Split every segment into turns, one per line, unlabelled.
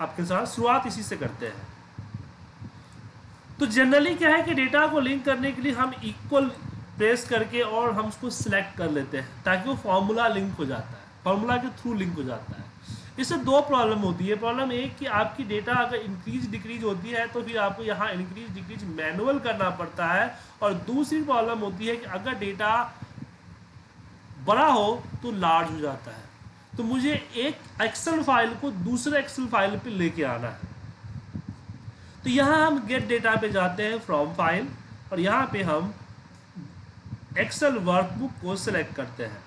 आपके साथ शुरुआत इसी से करते हैं। तो जनरली क्या है कि डेटा को लिंक करने के लिए हम इक्वल प्रेस करके और हम उसको सिलेक्ट कर लेते हैं, ताकि वो फॉर्मूला लिंक हो जाता है फॉर्मूला के थ्रू लिंक हो जाता है। इससे दो प्रॉब्लम होती है। प्रॉब्लम एक कि आपकी डेटा अगर इंक्रीज डिक्रीज होती है तो फिर आपको यहाँ इंक्रीज डिक्रीज मैनुअल करना पड़ता है। और दूसरी प्रॉब्लम होती है कि अगर डेटा बड़ा हो तो लार्ज हो जाता है। तो मुझे एक एक्सेल फ़ाइल को दूसरे एक्सेल फ़ाइल पे लेके आना है। तो यहाँ हम गेट डेटा पे जाते हैं फ्रॉम फ़ाइल और यहाँ पे हम एक्सेल वर्कबुक को सिलेक्ट करते हैं।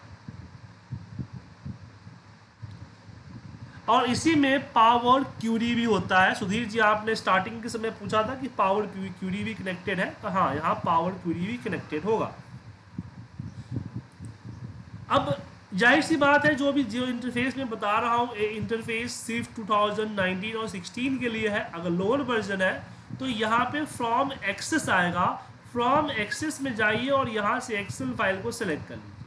और इसी में पावर क्यूरी भी होता है। सुधीर जी, आपने स्टार्टिंग के समय पूछा था कि पावर क्यूरी भी कनेक्टेड है? तो हाँ यहाँ पावर क्यूरी भी कनेक्टेड होगा। अब ज़ाहिर सी बात है, जो भी जो इंटरफेस में बता रहा हूँ इंटरफेस सिर्फ़ 2019 और 16 के लिए है। अगर लोअर वर्जन है तो यहाँ पे फ्रॉम एक्सेस आएगा। फ्रॉम एक्सेस में जाइए और यहाँ से एक्सेल फ़ाइल को सिलेक्ट कर लीजिए।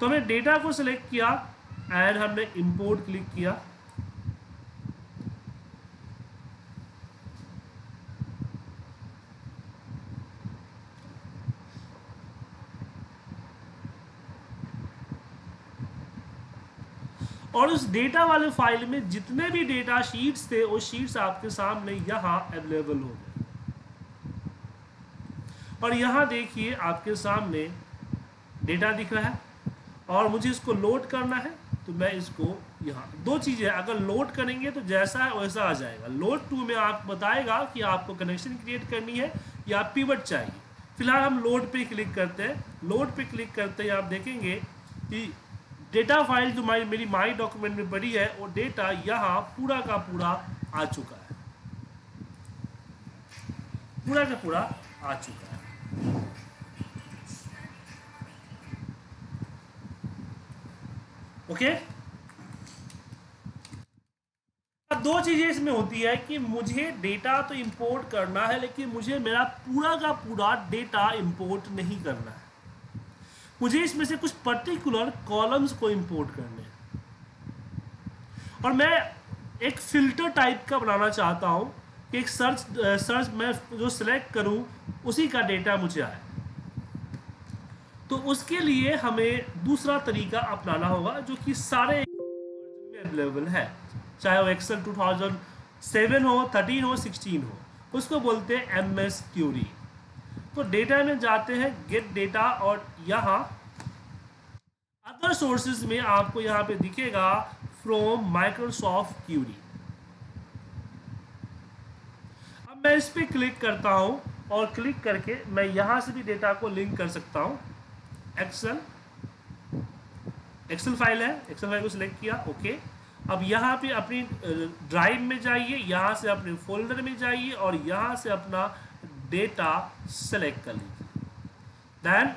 तो हमने डेटा को सिलेक्ट किया एंड हमने इंपोर्ट क्लिक किया। और उस डेटा वाले फ़ाइल में जितने भी डेटा शीट्स थे, वो शीट्स आपके सामने यहाँ अवेलेबल हो गए। और यहाँ देखिए आपके सामने डेटा दिख रहा है और मुझे इसको लोड करना है तो मैं इसको यहाँ, दो चीज़ें अगर लोड करेंगे तो जैसा है वैसा आ जाएगा। लोड टू में आप बताएगा कि आपको कनेक्शन क्रिएट करनी है या पीवट चाहिए। फ़िलहाल हम लोड पे क्लिक करते हैं। लोड पे क्लिक करते हैं आप देखेंगे कि डेटा फ़ाइल जो माई मेरी माई डॉक्यूमेंट में पड़ी है, वो डेटा यहाँ पूरा का पूरा आ चुका है। पूरा का पूरा आ चुका है। ओके दो चीज़ें इसमें होती है कि मुझे डेटा तो इंपोर्ट करना है, लेकिन मुझे मेरा पूरा का पूरा डेटा इंपोर्ट नहीं करना है। मुझे इसमें से कुछ पर्टिकुलर कॉलम्स को इंपोर्ट करने हैं। और मैं एक फ़िल्टर टाइप का बनाना चाहता हूँ कि एक सर्च सर्च मैं जो सिलेक्ट करूँ, उसी का डेटा मुझे आए। तो उसके लिए हमें दूसरा तरीका अपनाना होगा, जो कि सारे अवेलेबल है। चाहे वो एक्सेल 2007 हो 13 हो 16 हो, उसको बोलते हैं एम एस क्यूरी तो डेटा में जाते हैं गेट डेटा और यहाँ अदर सोर्सेज में आपको यहाँ पे दिखेगा फ्रॉम माइक्रोसॉफ्ट क्यूरी अब मैं इस पर क्लिक करता हूँ और क्लिक करके मैं यहाँ से भी डेटा को लिंक कर सकता हूँ। एक्सेल एक्सेल फ़ाइल है एक्सेल फ़ाइल को सिलेक्ट किया ओके अब यहाँ पे अपनी ड्राइव में जाइए, यहाँ से अपने फोल्डर में जाइए और यहाँ से अपना डेटा सेलेक्ट कर लीजिए। देन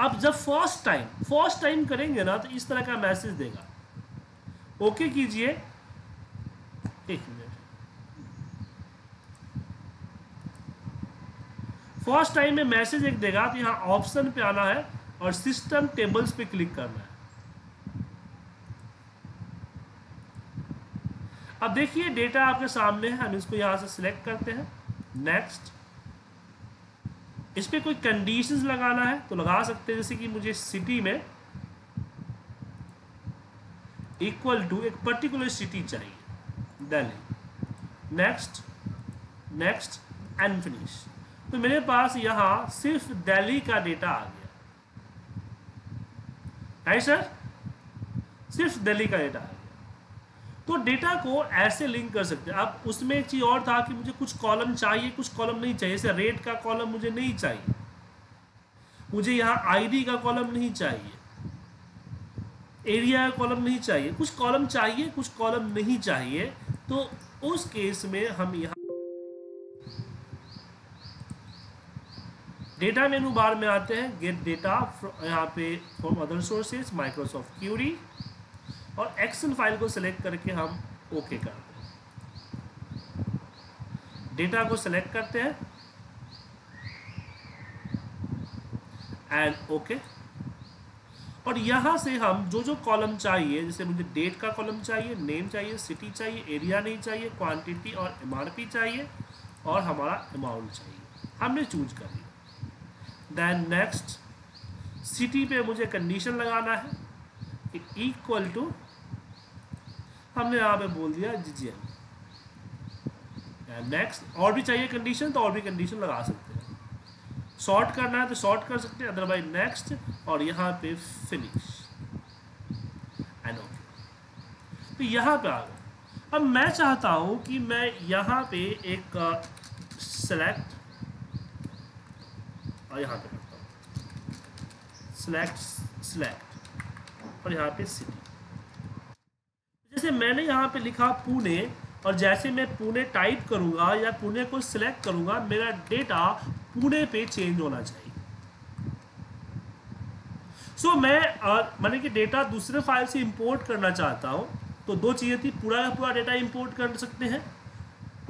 अब जब फ़र्स्ट टाइम फ़र्स्ट टाइम करेंगे ना तो इस तरह का मैसेज देगा। ओके कीजिए। एक मिनट फ़र्स्ट टाइम में मैसेज एक देगा तो यहाँ ऑप्शन पे आना है और सिस्टम टेबल्स पे क्लिक करना है। अब देखिए डेटा आपके सामने है, हम इसको यहाँ से सिलेक्ट करते हैं। नेक्स्ट इस पर कोई कंडीशंस लगाना है तो लगा सकते हैं, जैसे कि मुझे सिटी में इक्वल टू एक पर्टिकुलर सिटी चाहिए। Delhi next next and finish तो मेरे पास यहाँ सिर्फ़ दिल्ली का डेटा आ गया। है सर सिर्फ़ दिल्ली का डेटा गया। तो डेटा को ऐसे लिंक कर सकते हैं। अब उसमें एक चीज़ और था कि मुझे कुछ कॉलम चाहिए, कुछ कॉलम नहीं चाहिए। जैसे रेट का कॉलम मुझे नहीं चाहिए। मुझे यहाँ आईडी का कॉलम नहीं चाहिए। एरिया का कॉलम नहीं चाहिए। कुछ कॉलम चाहिए, कुछ कॉलम नहीं चाहिए। तो उस केस में हम यहाँ डेटा मेनू बार में आते हैं। गेट डेटा यहाँ पे from other sources Microsoft query और एक्सेल फ़ाइल को सिलेक्ट करके हम ओके okay करते हैं। डेटा को सिलेक्ट करते हैं। And okay okay. और यहाँ से हम जो जो कॉलम चाहिए, जैसे मुझे डेट का कॉलम चाहिए नेम चाहिए सिटी चाहिए एरिया नहीं चाहिए क्वांटिटी और एमआरपी चाहिए और हमारा अमाउंट चाहिए। हमने चूज़ कर लिया। देन नेक्स्ट सिटी पे मुझे कंडीशन लगाना है कि इक्वल टू हमने यहाँ पे बोल दिया जी नेक्स्ट और भी चाहिए कंडीशन तो और भी कंडीशन लगा सकते हैं। शॉर्ट करना है तो शॉर्ट कर सकते हैं अदरवाइज़ नेक्स्ट और यहाँ पे फिनिश एंड ओके तो यहाँ पे आ गए। अब मैं चाहता हूँ कि मैं यहाँ पे एक सेलेक्ट और यहाँ पे करता हूँ। सेलेक्ट सेलेक्ट और यहाँ पे सिटी जैसे मैंने यहाँ पे लिखा पुणे और जैसे मैं पुणे टाइप करूँगा या पुणे को सिलेक्ट करूँगा मेरा डेटा पुणे पे चेंज होना चाहिए। सो so, मैं मैंने कि डेटा दूसरे फ़ाइल से इंपोर्ट करना चाहता हूँ तो दो चीज़ें थी पूरा का पूरा डेटा इंपोर्ट कर सकते हैं।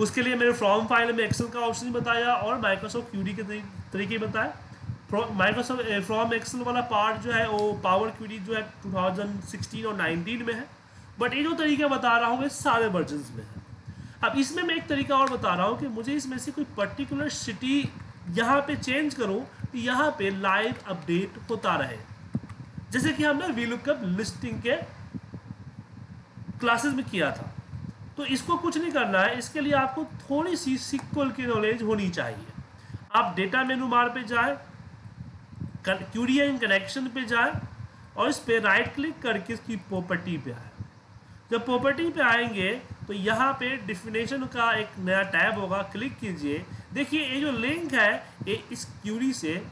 उसके लिए मेरे फॉर्म फ़ाइल में एक्सेल का ऑप्शन बताया और माइक्रोसॉफ्ट क्यूडी के तरीके बताया माइक्रोसॉफ्ट फ्रॉम एक्सेल वाला पार्ट जो है वो पावर क्यूडी जो है 2016 और 19 में है। बट ये जो तरीका बता रहा हूँ, ये सारे वर्जन में है। अब इसमें मैं एक तरीका और बता रहा हूँ कि मुझे इसमें से कोई पर्टिकुलर सिटी यहाँ पे चेंज करो कि यहाँ पे लाइव अपडेट होता रहे। जैसे कि हमने वीलुकअप लिस्टिंग के क्लासेस में किया था। तो इसको कुछ नहीं करना है, इसके लिए आपको थोड़ी सी सिक्वल की नॉलेज होनी चाहिए। आप डेटा मेनू बार पे जाए क्यूरियन कनेक्शन पे जाए और इस पे राइट क्लिक करके इसकी प्रॉपर्टी पे आए। जब प्रॉपर्टी पे आएँगे तो यहाँ पे डिफिनेशन का एक नया टैब होगा क्लिक कीजिए। देखिए, ये जो लिंक है, ये इस क्यूरी से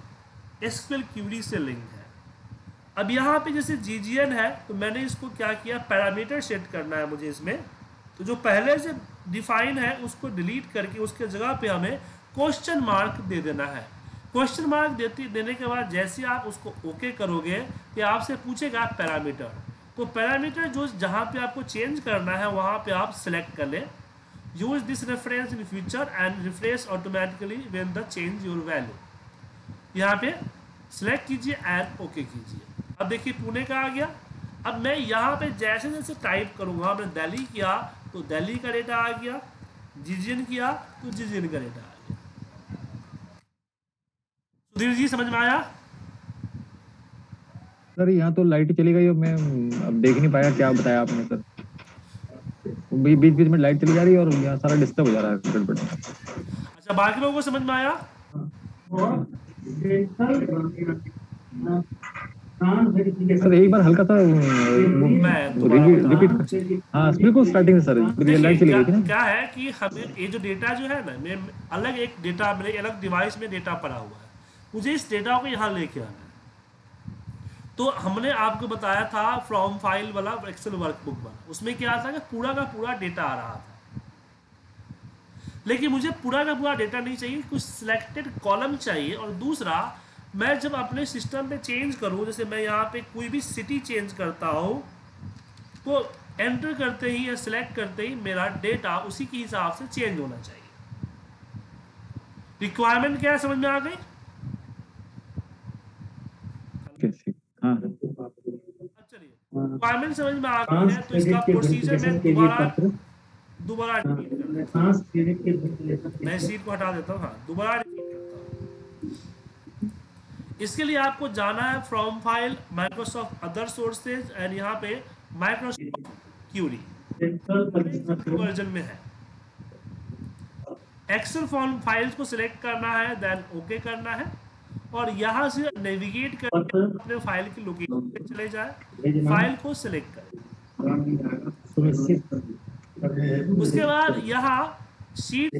एसक्यूएल क्यूरी से लिंक है। अब यहाँ पे जैसे जीजीएन है तो मैंने इसको क्या किया? पैरामीटर सेट करना है मुझे इसमें। तो जो पहले से डिफाइन है, उसको डिलीट करके उसके जगह पे हमें क्वेश्चन मार्क दे देना है। क्वेश्चन मार्क देती देने के बाद जैसे आप उसको ओके करोगे तो आपसे पूछेगा पैरामीटर तो पैरामीटर जो जहाँ पे आपको चेंज करना है, वहाँ पे आप सिलेक्ट कर लें। Use this reference in future and refresh automatically when the change your value यहाँ पे सिलेक्ट कीजिए एंड ओके कीजिए। अब देखिए, पुणे का आ गया। अब मैं यहाँ पे जैसे जैसे टाइप करूँगा मैं दिल्ली किया तो दिल्ली का डेटा आ गया जिजियन किया तो जिजियन का डेटा आ गया। सुधीर जी, समझ में आया?
सर यहाँ तो लाइट चली गई और मैं अब देख नहीं पाया क्या बताया आपने सर। बीच बीच में लाइट चली जा रही है और यहाँ सारा डिस्टर्ब हो जा रहा है गड़बड़।
अच्छा बाकी लोगों को समझ में आया?
सर एक बार हल्का सा रिपीट हाँ। बिल्कुल स्टार्टिंग सर लाइट चली गई थी
क्या है कि हमें ये जो डेटा जो है ना मैं अलग एक डेटा मेरे अलग डिवाइस में डेटा पड़ा हुआ है। मुझे इस डेटा को यहाँ लेके आना है। तो हमने आपको बताया था फ्रॉम फ़ाइल वाला एक्सेल वर्कबुक वाला। उसमें क्या था कि पूरा का पूरा डेटा आ रहा था। लेकिन मुझे पूरा का पूरा डेटा नहीं चाहिए, कुछ सिलेक्टेड कॉलम चाहिए और दूसरा, मैं जब अपने सिस्टम पे चेंज करूँ, जैसे मैं यहाँ पे कोई भी सिटी चेंज करता हूँ तो एंटर करते ही या सिलेक्ट करते ही मेरा डेटा उसी के हिसाब से चेंज होना चाहिए। रिक्वायरमेंट क्या समझ में आ गई? रिक्वायरमेंट समझ में आ गई है तो इसका प्रोसीजर मैं दोबारा दोबारा मैं सीट को हटा देता हूँ हाँ दोबारा रिपीट करता हूँ। इसके लिए आपको जाना है from file Microsoft other sources and यहाँ पे माइक्रोसॉफ्ट क्यूरी वर्जन में है। एक्सेल फॉर्म फाइल्स को सिलेक्ट करना है देन ओके okay करना है। और यहाँ से नेविगेट कर अपने फ़ाइल की लोकेशन पे चले जाए फ़ाइल को सिलेक्ट करें। उसके बाद यहाँ शीट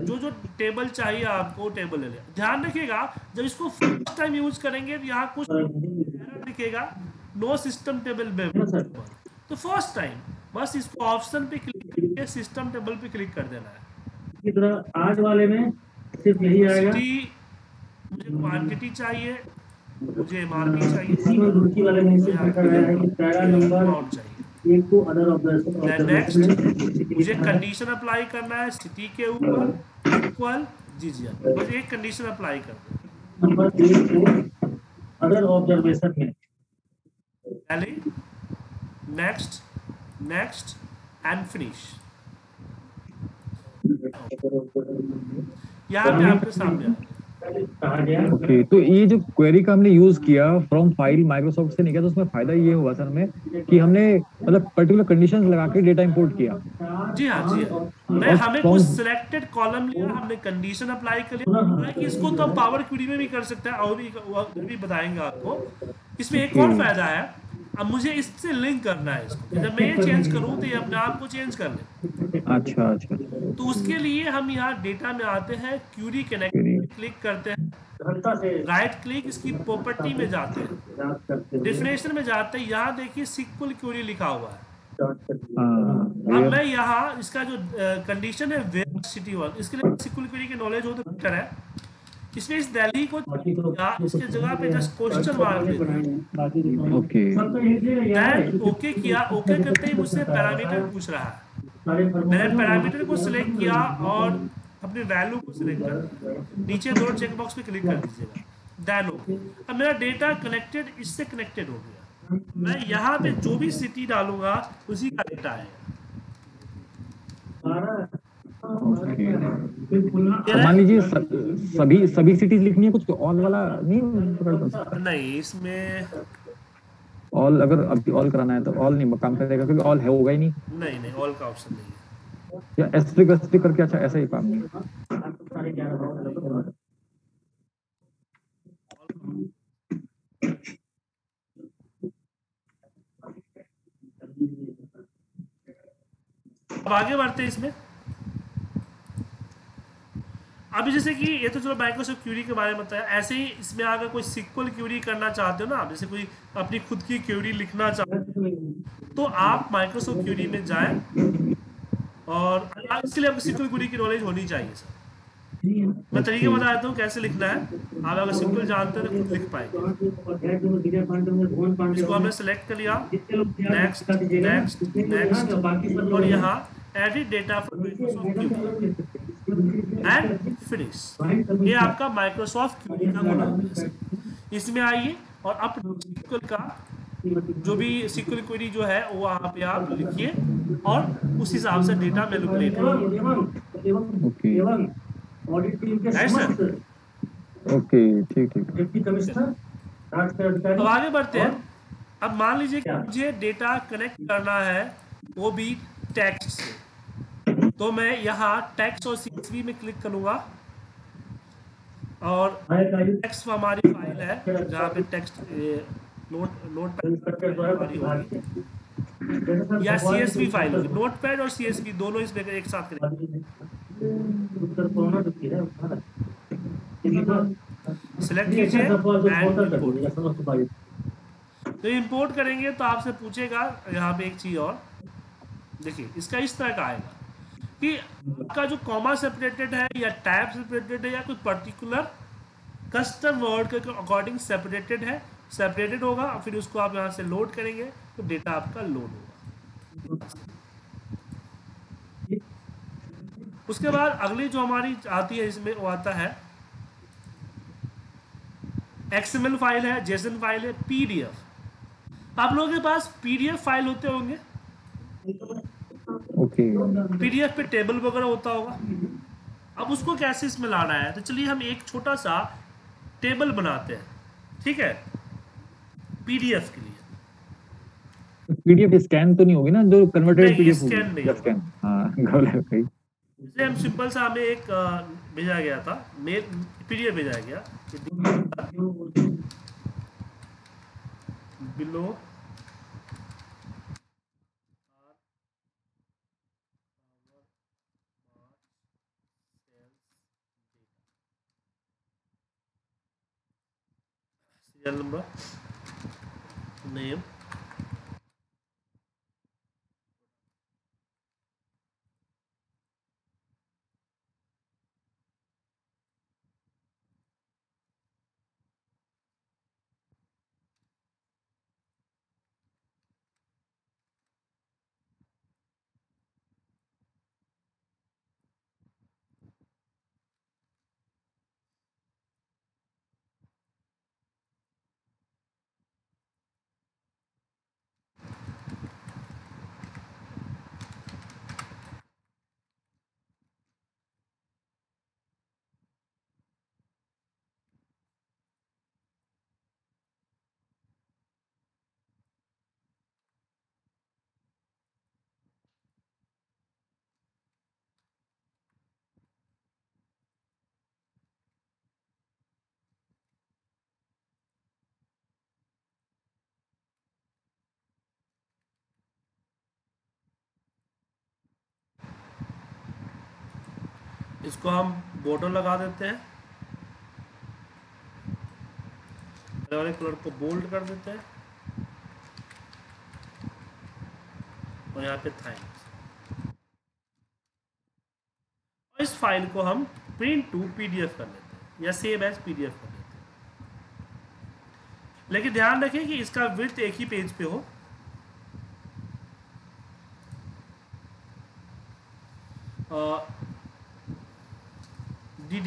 जो जो टेबल चाहिए आपको टेबल ले ध्यान रखिएगा जब इसको फ़र्स्ट टाइम यूज़ करेंगे तो यहाँ कुछ दिखेगा नो सिस्टम टेबल तो फ़र्स्ट टाइम बस इसको ऑप्शन पे क्लिक करके सिस्टम टेबल पे क्लिक कर देना है।
आज वाले में सिर्फ़ यही आएगा।
मुझे क्वांटिटी चाहिए मुझे एमआरपी चाहिए।
रुचि वाले में से बता रहा है पैरा नंबर
अमाउंट चाहिए।
एक को अदर ऑब्जर्वेशन
नेक्स्ट मुझे कंडीशन अप्लाई करना है सिटी के ऊपर इक्वल जी जी बस एक कंडीशन अप्लाई कर दो
नंबर एक को अदर ऑब्जर्वेशन में।
Tally, next, next, and finish. यहाँ पे आपके सामने आ
ओके तो ये जो क्वेरी का हमने यूज़ किया फ्रॉम फ़ाइल माइक्रोसॉफ्ट से नहीं किया तो उसमें फ़ायदा ये हुआ सर में कि हमने मतलब पर्टिकुलर कंडीशंस लगा के डेटा इंपोर्ट किया।
जी हाँ जी हाँ। मैं
और
हमें कुछ सिलेक्टेड कॉलम लिया हमने कंडीशन अप्लाई कर। लिया है कि इसको तो पावर क्वेरी में भी कर सकते हैं और भी वो भी बताएँगे आपको। इसमें एक और फ़ायदा है अब मुझे इससे लिंक करना है इसको। जब मैं ये चेंज करूँ तो ये अपने आप को चेंज कर ले।
अच्छा अच्छा।
तो उसके लिए हम यहाँ डेटा में आते हैं क्यूरी कनेक्ट। क्लिक करते हैं। राइट क्लिक इसकी प्रॉपर्टी में जाते हैं।
हैं।
डिफिनेशन में जाते हैं। यहाँ देखिए सिक्वल क्यूरी लिखा हुआ है।
हैं।
अब मैं यहाँ इसका जो कंडीशन है वेयर सिटी वन इसके लिए सिक्वल क्वेरी की नॉलेज हो तो बेटर है। इसमें इस दिल्ली को
तो
या इसके जगह पे जस्ट क्वेश्चन मार्क दे दिया।
बाकी तो
ओके
तो
मैं ओके किया। ओके करते ही मुझसे पैरामीटर पूछ रहा है। मैंने पैरामीटर को सिलेक्ट किया और अपने वैल्यू को सिलेक्ट कर नीचे दो चेक बॉक्स पे क्लिक कर दीजिएगा। देन ओके अब मेरा डेटा कनेक्टेड इससे कनेक्टेड हो गया। मैं यहाँ पे जो भी सिटी डालूँगा उसी का डेटा आएगा।
मान लीजिए सभी सभी सिटीज़ लिखनी है कुछ ऑल वाला नहीं
नहीं इसमें
ऑल अगर अभी ऑल कराना है तो ऑल नहीं काम करेगा क्योंकि ऑल है होगा ही नहीं।
नहीं नहीं ऑल का ऑप्शन नहीं है।
या एस्ट्रिक एस्ट्रिक करके अच्छा ऐसा ही काम
अब आगे बढ़ते हैं इसमें। अभी जैसे कि ये तो चलो माइक्रोसॉफ्ट क्यूरी के बारे में बताया। ऐसे ही इसमें अगर कोई सिक्वल क्यूरी करना चाहते हो ना आप जैसे कोई अपनी खुद की क्यूरी लिखना चाहते हो तो आप माइक्रोसॉफ्ट क्यूरी में जाएँ। और इसके लिए आपको सिक्वल क्यूरी की नॉलेज होनी चाहिए सर मैं तरीके बता देता हूँ कैसे लिखना है। आप अगर सिक्वल जानते हैं तो खुद लिख पाएँगे। इसको हमने सेलेक्ट कर लिया। नेक्स्ट नेक्स्ट नेक्स्ट और यहाँ एडिट डेटा एंड फिनिश ये आपका माइक्रोसॉफ्ट क्यूरी का है इसमें आइए और अपने का जो भी सिक्वल क्वेरी जो है वो वहाँ पे आप लिखिए और उस हिसाब से डेटा मैनिपुलेट करिए।
ओके
ऑडिट टीम के
सर?
ओके ठीक ठीक।
अब आगे बढ़ते हैं। अब मान लीजिए कि मुझे डेटा कनेक्ट करना है वो भी टेक्स्ट से। तो मैं यहाँ टेक्स्ट और सीएसवी में क्लिक करूँगा। और टेक्स्ट हमारी फ़ाइल है जहाँ पे टेक्स्ट नोट नोट
प्रतिभागी
या सीएसवी फ़ाइल होगी। नोट पैड और सीएसवी दोनों इसमें एक साथ करेंगे
किया है
सेलेक्ट कीजिए एंड तो इंपोर्ट करेंगे तो आपसे पूछेगा यहाँ पे एक चीज़ और। देखिए इसका इस तरह का आएगा कि आपका जो कॉमा सेपरेटेड है या टैब सेपरेटेड है या कोई पर्टिकुलर कस्टम वर्ड के अकॉर्डिंग सेपरेटेड है सेपरेटेड होगा और फिर उसको आप यहाँ से लोड करेंगे तो डेटा आपका लोड होगा। उसके बाद अगली जो हमारी आती है इसमें वो आता है एक्सएमएल फ़ाइल है जेसन फ़ाइल है पीडीएफ आप लोगों के पास पीडीएफ फ़ाइल होते होंगे?
ओके
पीडीएफ पे टेबल वगैरह होता होगा। अब उसको कैसे इसमें लाना है? तो चलिए हम एक छोटा सा टेबल बनाते हैं। ठीक है? पीडीएफ के लिए।
पीडीएफ स्कैन तो नहीं होगी ना जो कन्वर्टेड पीडीएफ
scan नहीं।
स्कैन हाँ है
जैसे हम सिंपल सा हमें एक भेजा गया था। मेल पीडीएफ भेजा गया। बिलो। serial né? इसको हम बॉर्डर लगा देते हैं। वाले कलर को बोल्ड कर देते हैं। और यहाँ पे थैंक्स और इस फ़ाइल को हम प्रिंट टू पीडीएफ कर लेते हैं, या सेव एज पीडीएफ कर लेते हैं। लेकिन ध्यान रखें कि इसका वृत्त एक ही पेज पे हो।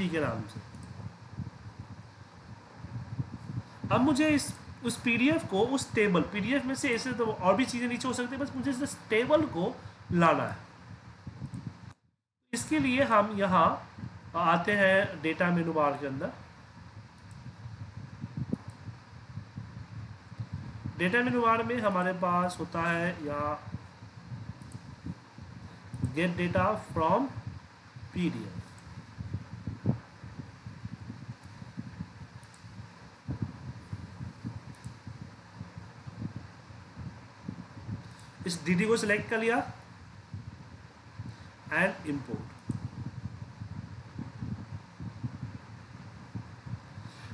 डी के नाम से। अब मुझे इस, उस पीडीएफ को, उस टेबल पीडीएफ में से ऐसे तो और भी चीज़ें नीचे हो सकती है, बस मुझे इस टेबल को लाना है। इसके लिए हम यहाँ आते हैं डेटा मेनू बार के अंदर। डेटा मेनू बार में हमारे पास होता है यहाँ गेट डेटा फ्रॉम पीडीएफ इस डीडी को सिलेक्ट कर लिया एंड इंपोर्ट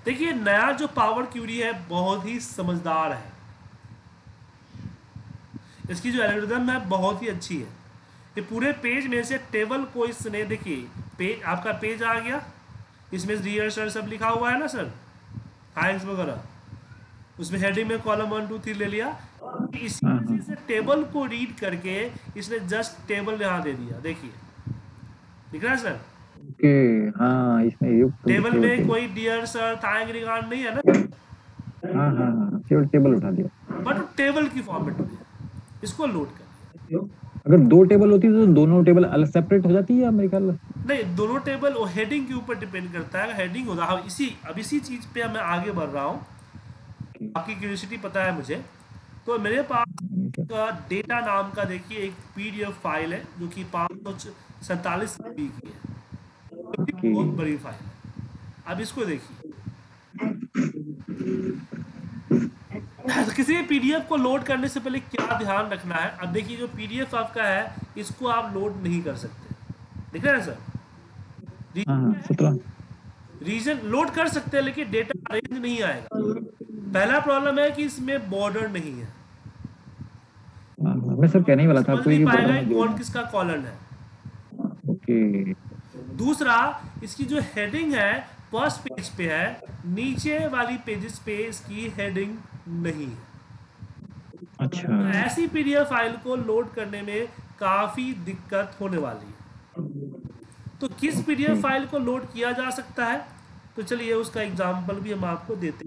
देखिए, नया जो पावर क्यूरी है, बहुत ही समझदार है। इसकी जो एल्गोरिदम है, बहुत ही अच्छी है। ये पूरे पेज में से टेबल को इसने देखिए पेज आपका पेज आ गया। इसमें रियर सर सब लिखा हुआ है ना सर थैंक्स वगैरह। उसमें हेडिंग में कॉलम वन टू थ्री ले लिया। इसी
हाँ,
वजह से टेबल को रीड करके इसने जस्ट टेबल यहाँ दे दिया देखिए। दिख रहा है सर
ओके हाँ इसमें
टेबल में कोई डियर सर थैंक रिगार्ड नहीं है ना?
हाँ हाँ हाँ केवल टेबल उठा दिया।
बट टेबल की फॉर्मेट में इसको लोड कर
अगर दो टेबल होती तो दोनों टेबल अलग सेपरेट हो जाती है मेरे ख्याल
नहीं दोनों टेबल वो हेडिंग के ऊपर डिपेंड करता है। हेडिंग होता है इसी अब इसी चीज़ पे मैं आगे बढ़ रहा हूँ। आपकी क्यूरियोसिटी पता है मुझे। तो मेरे पास का डेटा नाम का देखिए एक पीडीएफ फ़ाइल है जो कि पाँच सौ सैतालीस की है। बहुत बड़ी फ़ाइल है। अब इसको देखिए। तो किसी भी पीडीएफ को लोड करने से पहले क्या ध्यान रखना है? अब देखिए जो पीडीएफ आपका है इसको आप लोड नहीं कर सकते। दिख रहे है सर?
हाँ हाँ
रीजन लोड कर सकते हैं लेकिन डेटा अरेंज नहीं आएगा। पहला प्रॉब्लम है कि इसमें बॉर्डर नहीं है।
मैं सर कहने वाला था
नहीं पाएगा कौन किसका कॉलन है।
ओके।
दूसरा इसकी जो हेडिंग है फ़र्स्ट पेज पे है नीचे वाली पेजेस पे इसकी हेडिंग नहीं है।
अच्छा।
तो ऐसी पीडीएफ फ़ाइल को लोड करने में काफ़ी दिक्कत होने वाली है। तो किस पीडीएफ फ़ाइल को लोड किया जा सकता है? तो चलिए उसका एग्जांपल भी हम आपको देते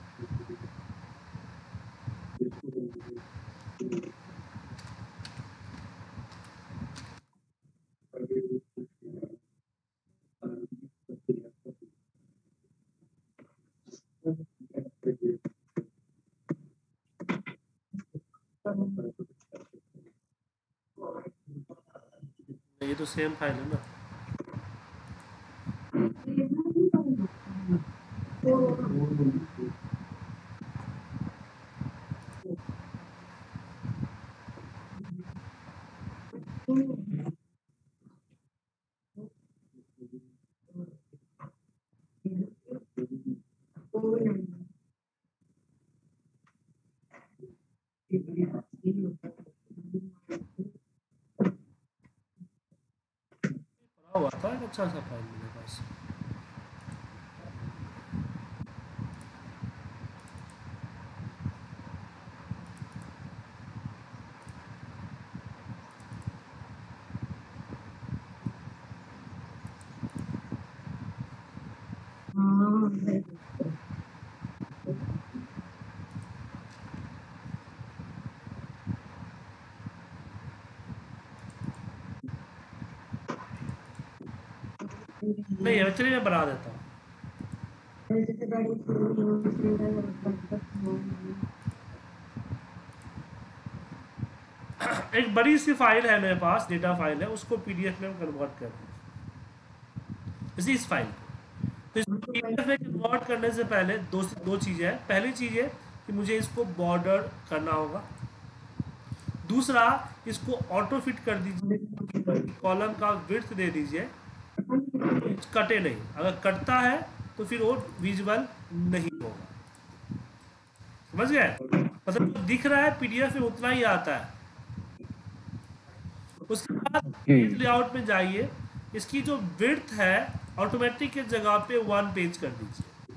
ये तो सेम फ़ाइल है ना। पड़ा हुआ था एक अच्छा सा फ़ाइल मेरे पास नहीं एक्चुअली मैं बना देता हूँ। एक बड़ी सी फ़ाइल है मेरे पास डेटा फ़ाइल है, उसको पीडीएफ में कन्वर्ट कर हैं। जैसे इस फ़ाइल को। तो इसको पीडीएफ में कन्वर्ट करने से पहले दो दो चीज़ें हैं। पहली चीज़ है कि मुझे इसको बॉर्डर करना होगा। दूसरा, इसको ऑटो फिट कर दीजिए। कॉलम का विड्थ दे दीजिए। कटे नहीं। अगर कटता है तो फिर वो विजुअल नहीं होगा। समझ गए? मतलब जो दिख रहा है पीडीएफ में उतना ही आता है। उसके बाद. लेआउट में जाइए। इसकी जो विड्थ है ऑटोमेटिक के जगह पे वन पेज कर दीजिए।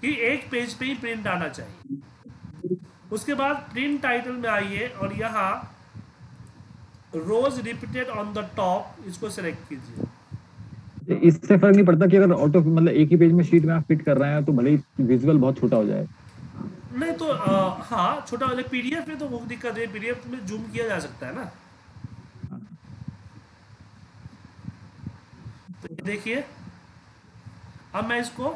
कि एक पेज पे ही प्रिंट आना चाहिए। उसके बाद प्रिंट टाइटल में आइए और यहाँ rows repeated on the top इसको सेलेक्ट कीजिए।
इससे फ़र्क नहीं पड़ता कि अगर ऑटो मतलब एक ही पेज में शीट में आप फिट कर रहे हैं तो भले ही विजुअल बहुत छोटा हो जाए।
नहीं तो आ, हाँ छोटा वाले पीडीएफ में तो वो दिक्कत है। पीडीएफ में जूम किया जा सकता है ना। तो देखिए अब मैं इसको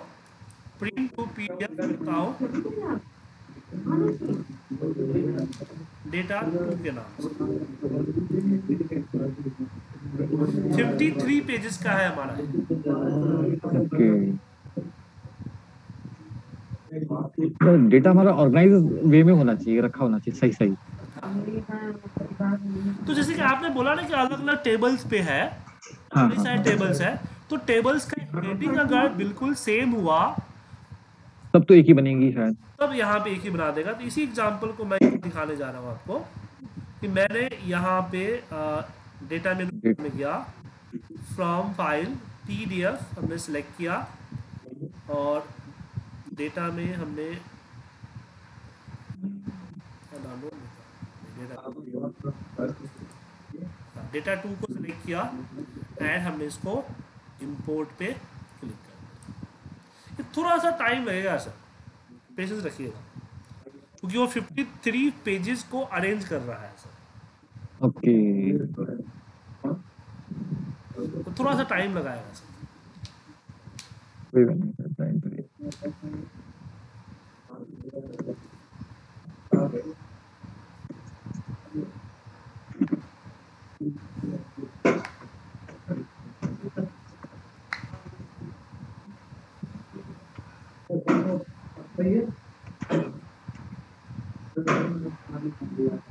प्रिंट टू पीडीएफ करता हूँ। डेटा टू के नाम से। फिफ्टी थ्री पेजेस का है हमारा।
डेटा हमारा ऑर्गेनाइज वे में होना चाहिए रखा होना चाहिए सही सही।
तो जैसे कि आपने बोला ना कि अलग अलग टेबल्स पे है
हाँ
सारे टेबल्स है तो टेबल्स का हेडिंग अगर बिल्कुल सेम हुआ
तब तो एक ही बनेगी शायद।
तब यहाँ पे एक ही बना देगा। तो इसी एग्जांपल को मैं दिखाने जा रहा हूँ आपको कि मैंने यहाँ पे डेटा में में गया from file P D F हमने सेलेक्ट किया और डेटा में हमने डेटा टू को सेलेक्ट किया एंड हमने इसको इंपोर्ट पे थोड़ा सा टाइम लगेगा सर। पेशेंस रखिएगा। क्योंकि वो 53 पेजेस को अरेंज कर रहा है सर।
ओके
तो थोड़ा सा टाइम लगाएगा सर।
टाइम तो नहीं।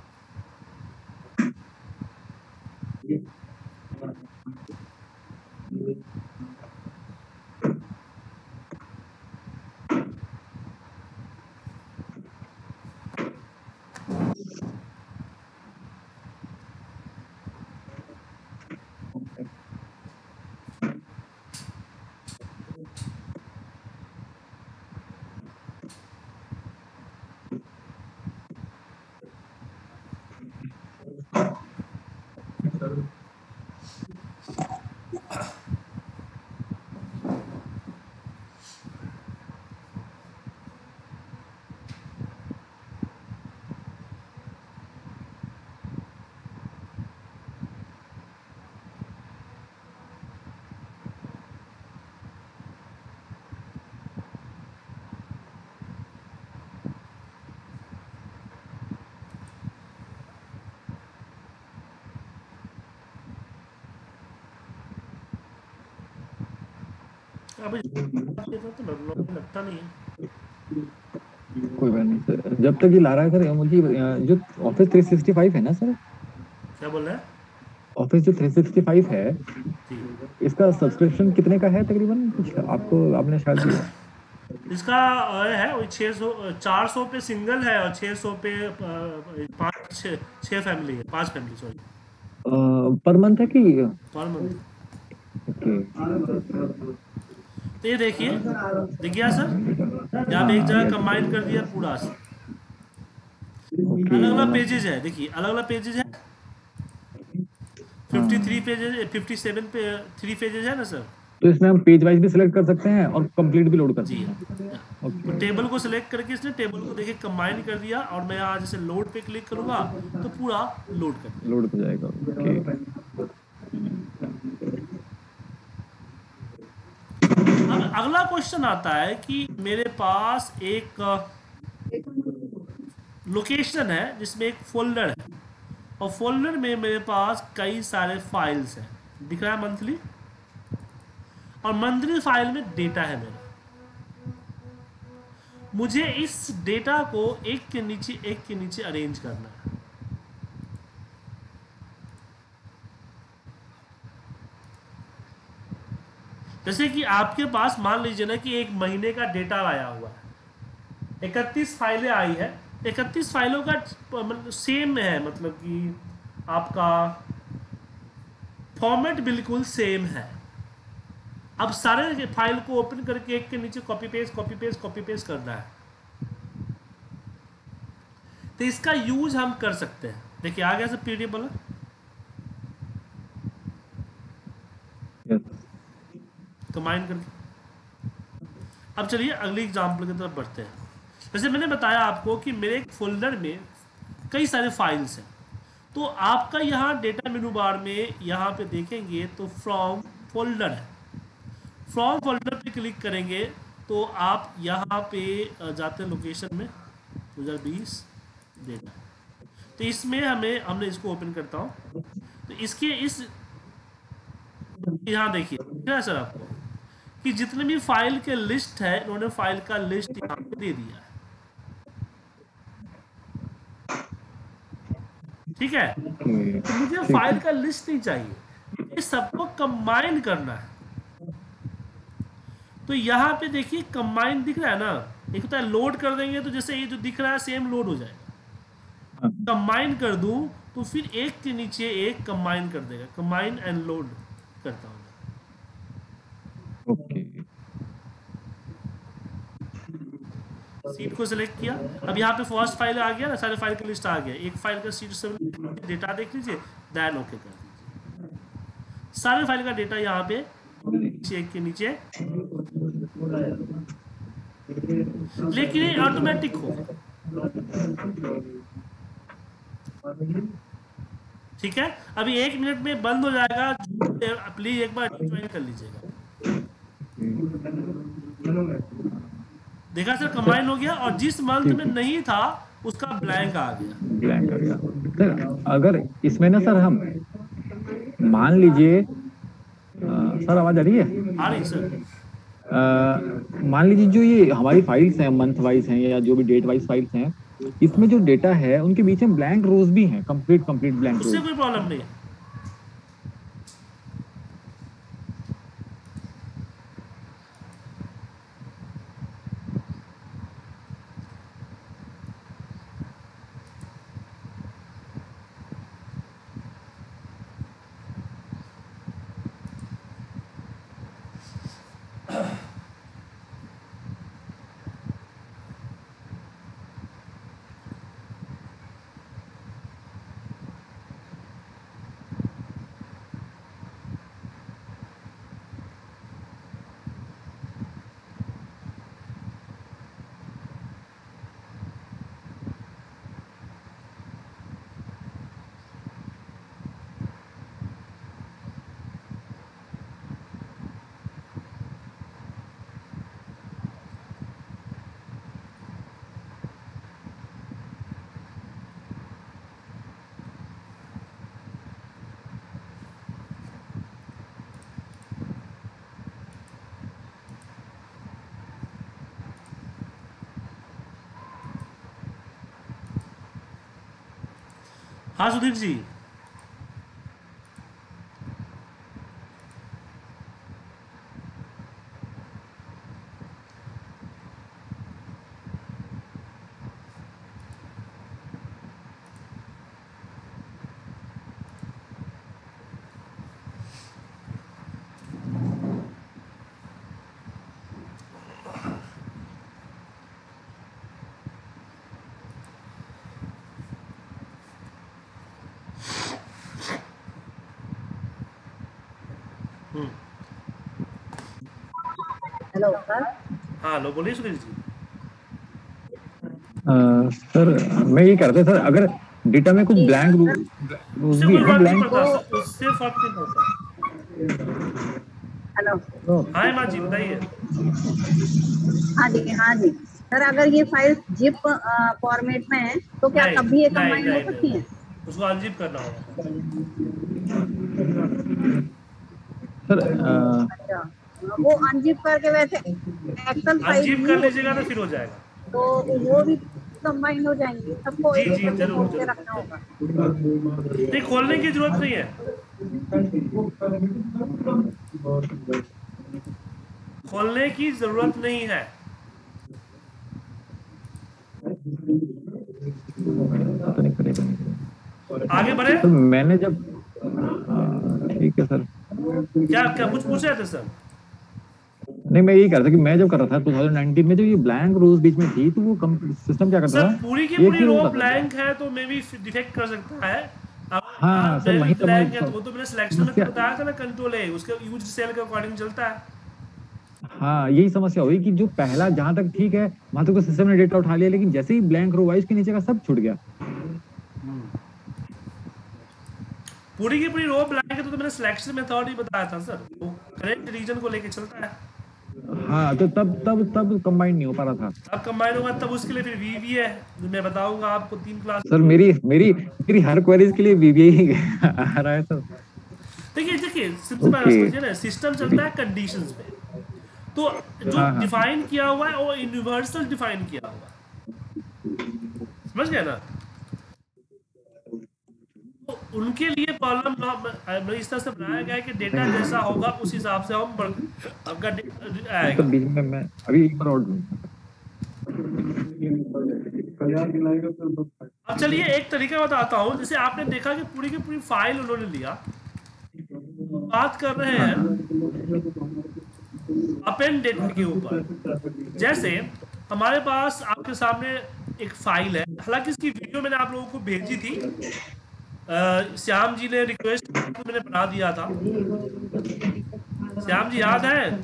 अभी लगता नहीं
कोई बात नहीं सर। जब तक ये ला रहा है सर मुझे जो ऑफ़िस 365 है ना सर?
क्या बोल रहे हैं?
ऑफ़िस जो 365 है इसका सब्सक्रिप्शन कितने का है तकरीबन? कुछ आपको आपने शायद दिया।
इसका है छः सौ चार सौ पे सिंगल है और छः सौ पे पाँच छः छः फैमिली है पाँच फैमिली सॉरी
पर मंथ है कि?
पर मंथ
ओके
तो ये देखिए देखिए सर? यहाँ पे एक जगह कंबाइन कर दिया पूरा से। अलग अलग पेजेज है देखिए अलग अलग पेजेज है। Fifty three pages fifty seven पे थ्री पेजेज है ना सर
तो इसमें हम पेज वाइज भी सिलेक्ट कर सकते हैं और कंप्लीट भी लोड कर
जी
सकते हैं।
तो टेबल को सिलेक्ट करके इसने टेबल को देखिए कंबाइन कर दिया और मैं यहाँ जैसे लोड पे क्लिक करूँगा तो पूरा लोड कर
लोड हो जाएगा। ओके
अब अगला क्वेश्चन आता है कि मेरे पास एक लोकेशन है जिसमें एक फोल्डर है। और फोल्डर में मेरे पास कई सारे फाइल्स हैं। दिख रहा है मंथली? और मंथली फ़ाइल में डेटा है मेरा। मुझे इस डेटा को एक के नीचे, एक के नीचे अरेंज करना है। जैसे कि आपके पास मान लीजिए ना कि एक महीने का डेटा आया हुआ है। इकतीस फाइलें आई है। इकतीस फाइलों का मतलब सेम है मतलब कि आपका फॉर्मेट बिल्कुल सेम है। अब सारे फ़ाइल को ओपन करके एक के नीचे copy paste copy paste copy paste करना है। तो इसका यूज़ हम कर सकते हैं। देखिए आ गया सब पीडीएफ वाला। कंबाइन करके। अब चलिए अगली एग्ज़ाम्पल की तरफ़ बढ़ते हैं। जैसे मैंने बताया आपको कि मेरे एक फोल्डर में कई सारे फाइल्स हैं। तो आपका यहाँ डेटा मेनू बार में यहाँ पे देखेंगे तो फ्रॉम फोल्डर है। फ्रॉम फोल्डर पे क्लिक करेंगे तो आप यहाँ पे जाते हैं लोकेशन में 2020 डेटा तो इसमें हमें, हमने इसको ओपन करता हूँ। तो इसके इस, यहाँ देखिए दिख रहा है सर आपको? कि जितने भी फ़ाइल के लिस्ट है इन्होंने फ़ाइल का लिस्ट यहाँ पे दे दिया है। ठीक है? तो मुझे फ़ाइल का लिस्ट नहीं चाहिए। ये सबको कंबाइन करना है। तो यहाँ पे देखिए कंबाइन दिख रहा है ना? एक होता है लोड कर देंगे तो जैसे ये जो दिख रहा है सेम लोड हो जाएगा। कंबाइन कर दूँ तो फिर एक के नीचे एक कंबाइन कर देगा। कंबाइन एंड लोड करता हूँ।
ओके।
सीट को सिलेक्ट किया। अब यहाँ पे फ़र्स्ट फ़ाइल आ गया, सारे फ़ाइल का लिस्ट आ गया। एक फ़ाइल का सीट डेटा देख लीजिए दैन ओके कर दीजिए। सारे फ़ाइल का डेटा यहाँ पे नीचे एक के नीचे। लेकिन ये ऑटोमेटिक होगा ठीक है? अभी एक मिनट में बंद हो जाएगा। प्लीज़ एक बार ज्वाइन कर लीजिएगा। देखा सर कंबाइन हो गया और जिस मंथ में नहीं था उसका ब्लैंक आ गया।
ब्लैंक आ गया। सर अगर इसमें ना सर हम मान लीजिए सर आवाज़ आ रही है?
आ रही सर।
मान लीजिए जो ये हमारी फाइल्स हैं मंथ वाइज हैं या जो भी डेट वाइज फाइल्स हैं इसमें जो डेटा है उनके बीच में ब्लैंक रोज भी हैं कंप्लीट कंप्लीट ब्लैंक रोज
कोई प्रॉब्लम नहीं है। हाँ सुधीर
हेलो सर
हाँ लो बोलिए सुधीर जी।
सर मैं ये कह सर अगर डेटा में कुछ ब्लैंक
उससे
भी है ब्लैंक
उससे फ़र्क नहीं पड़ता।
हेलो
हाँ माँ जी बताइए।
हाँ जी हाँ जी। सर अगर ये फ़ाइल जिप फॉर्मेट में है तो क्या
नहीं,
तब भी ये कंबाइन हो सकती है?
उसको अनजिप करना होगा।
सर
अच्छा। वो अनजिप करके वैसे एक्सेल फ़ाइल
अनजिप कर लीजिएगा तो फिर हो जाएगा।
तो वो भी कंबाइन हो जाएँगे। सबको
जी,
एक
जी, ज़रूर, ज़रूर।
रखना होगा।
नहीं खोलने की ज़रूरत नहीं है। खोलने की ज़रूरत नहीं है। आगे बढ़े।
सर मैंने जब हाँ, ठीक है सर।
क्या क्या कुछ पूछ रहे थे सर?
नहीं मैं यही कह रहा था कि मैं जब कर रहा था 2019 में जब ये ब्लैंक रोज बीच में थी तो वो सिस्टम क्या करता था?
पूरी की पूरी रो
का।
ब्लैंक है तो मे भी डिफेक्ट कर सकता है। अब
हाँ, सर, वही तो मैं-
तो वो तो मैंने सिलेक्शन में बताया था ना कंट्रोल है उसके यूज़ सेल के अकॉर्डिंग चलता है।
हाँ यही समस्या हुई कि जो पहला जहाँ तक ठीक है वहाँ तक तो सिस्टम ने डेटा उठा लिया लेकिन जैसे ही ब्लैंक रो आई उसके नीचे का सब छूट गया।
पूरी की पूरी रो ब्लैंक है तो, तो मैंने सिलेक्शन मेथड ही बताया था सर। वो करेक्ट रीजन को लेके चलता है।
हाँ तो तब तब तब कंबाइन नहीं हो पा रहा था।
अब कंबाइन होगा तब उसके लिए फिर वीवी है। जो मैं बताऊँगा आपको तीन क्लास
सर मेरी मेरी मेरी हर क्वेरीज के लिए वीबीआई ही आ रहा है सर
देखिए देखिए सिंपल
Okay.
ना सिस्टम चलता है कंडीशंस पे। तो जो
हाँ, हाँ।
डिफाइन किया हुआ है वो यूनिवर्सल डिफाइन किया हुआ है। समझ गए ना? तो उनके लिए प्रॉब्लम इस तरह से बनाया गया है कि डेटा जैसा होगा उस हिसाब से हम आपका
तो
आएगा।
बीच में मैं अभी एक बार और
अब चलिए एक तरीका बताता हूँ। जैसे आपने देखा कि पूरी की पूरी फ़ाइल उन्होंने लिया। बात कर रहे हैं अपेन डेटा के ऊपर। जैसे हमारे पास आपके सामने एक फ़ाइल है। हालाँकि इसकी वीडियो मैंने आप लोगों को भेजी थी। श्याम जी ने रिक्वेस्ट तो मैंने बना दिया था। श्याम जी, याद है?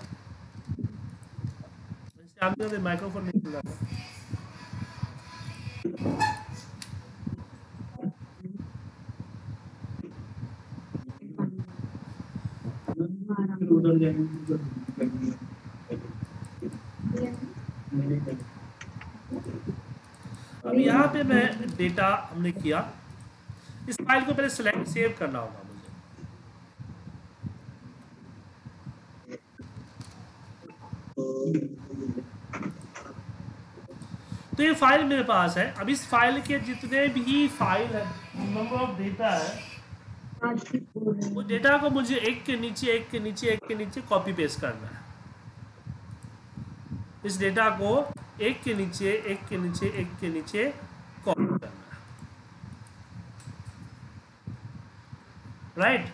श्याम जी माइक्रोफोन नहीं खुला। था अब यहाँ पे मैं डेटा हमने किया। इस फ़ाइल को पहले सेलेक्ट सेव करना होगा मुझे। तो ये फ़ाइल मेरे पास है। अब इस फ़ाइल के जितने भी फ़ाइल है नंबर ऑफ़ डेटा है, वो डेटा को मुझे एक के नीचे, एक के नीचे, एक के नीचे कॉपी पेस्ट करना है। इस डेटा को एक के नीचे, एक के नीचे, एक के नीचे कॉपी करना राइट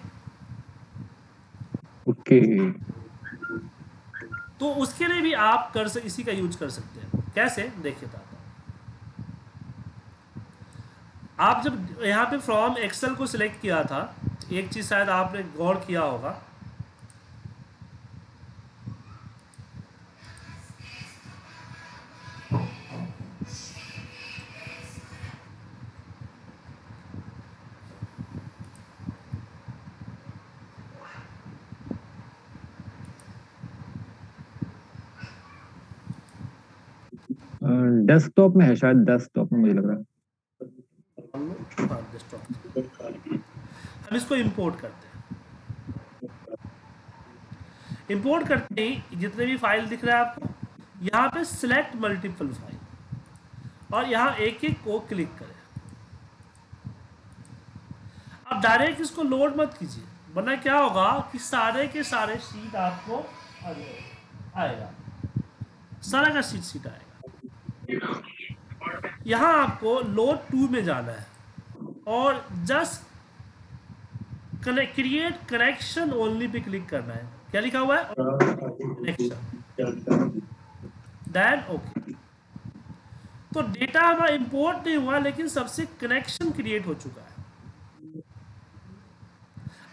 ओके
तो उसके लिए भी आप कर सक इसी का यूज़ कर सकते हैं। कैसे? देखिए था आप। जब यहाँ पे फ्रॉम एक्सेल को सिलेक्ट किया था एक चीज़ शायद आपने गौर किया होगा।
डेस्कटॉप में है शायद डेस्कटॉप में मुझे लग रहा है।
हम इसको इंपोर्ट करते हैं। इंपोर्ट करते ही जितने भी फ़ाइल दिख रहा है आपको, यहाँ पे सिलेक्ट मल्टीपल फ़ाइल और यहाँ एक एक को क्लिक करें। अब डायरेक्ट इसको लोड मत कीजिए, वरना क्या होगा कि सारे के सारे सीट आपको आएगा। सारा का सीट सीट आएगा। यहाँ आपको लोड टू में जाना है। और जस्ट क्रिएट कनेक्शन ओनली पे क्लिक करना है। क्या लिखा हुआ है? कनेक्शन देन ओके तो डेटा हमारा इंपोर्ट नहीं हुआ, लेकिन सबसे कनेक्शन क्रिएट हो चुका है।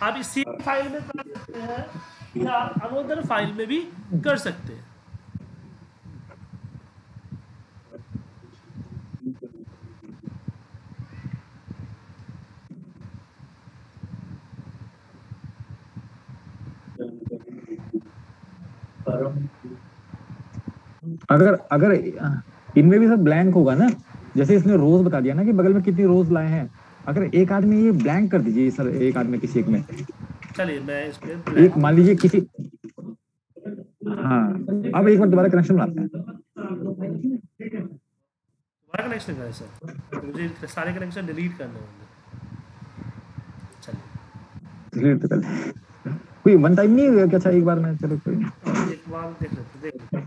आप इसी फ़ाइल में कर सकते हैं या अनोदर फ़ाइल में भी कर सकते हैं।
अगर अगर इनमें भी सब ब्लैंक होगा ना? जैसे इसने रोज बता दिया ना कि बगल में कितनी रोज लाए हैं। अगर एक आदमी ये ब्लैंक कर दीजिए सर एक आदमी किसी एक में।
चलिए मैं इस पे
एक मान लीजिए किसी हाँ अब एक बार दोबारा कनेक्शन बनाते हैं।
दोबारा कनेक्शन करें सर मुझे सारे कनेक्शन डिलीट करने होंगे। चलिए।
डिलीट तो कर कोई वन टाइम नहीं हुआ क्या? अच्छा एक बार में चलो कोई
एक बार देख लेते देख लेते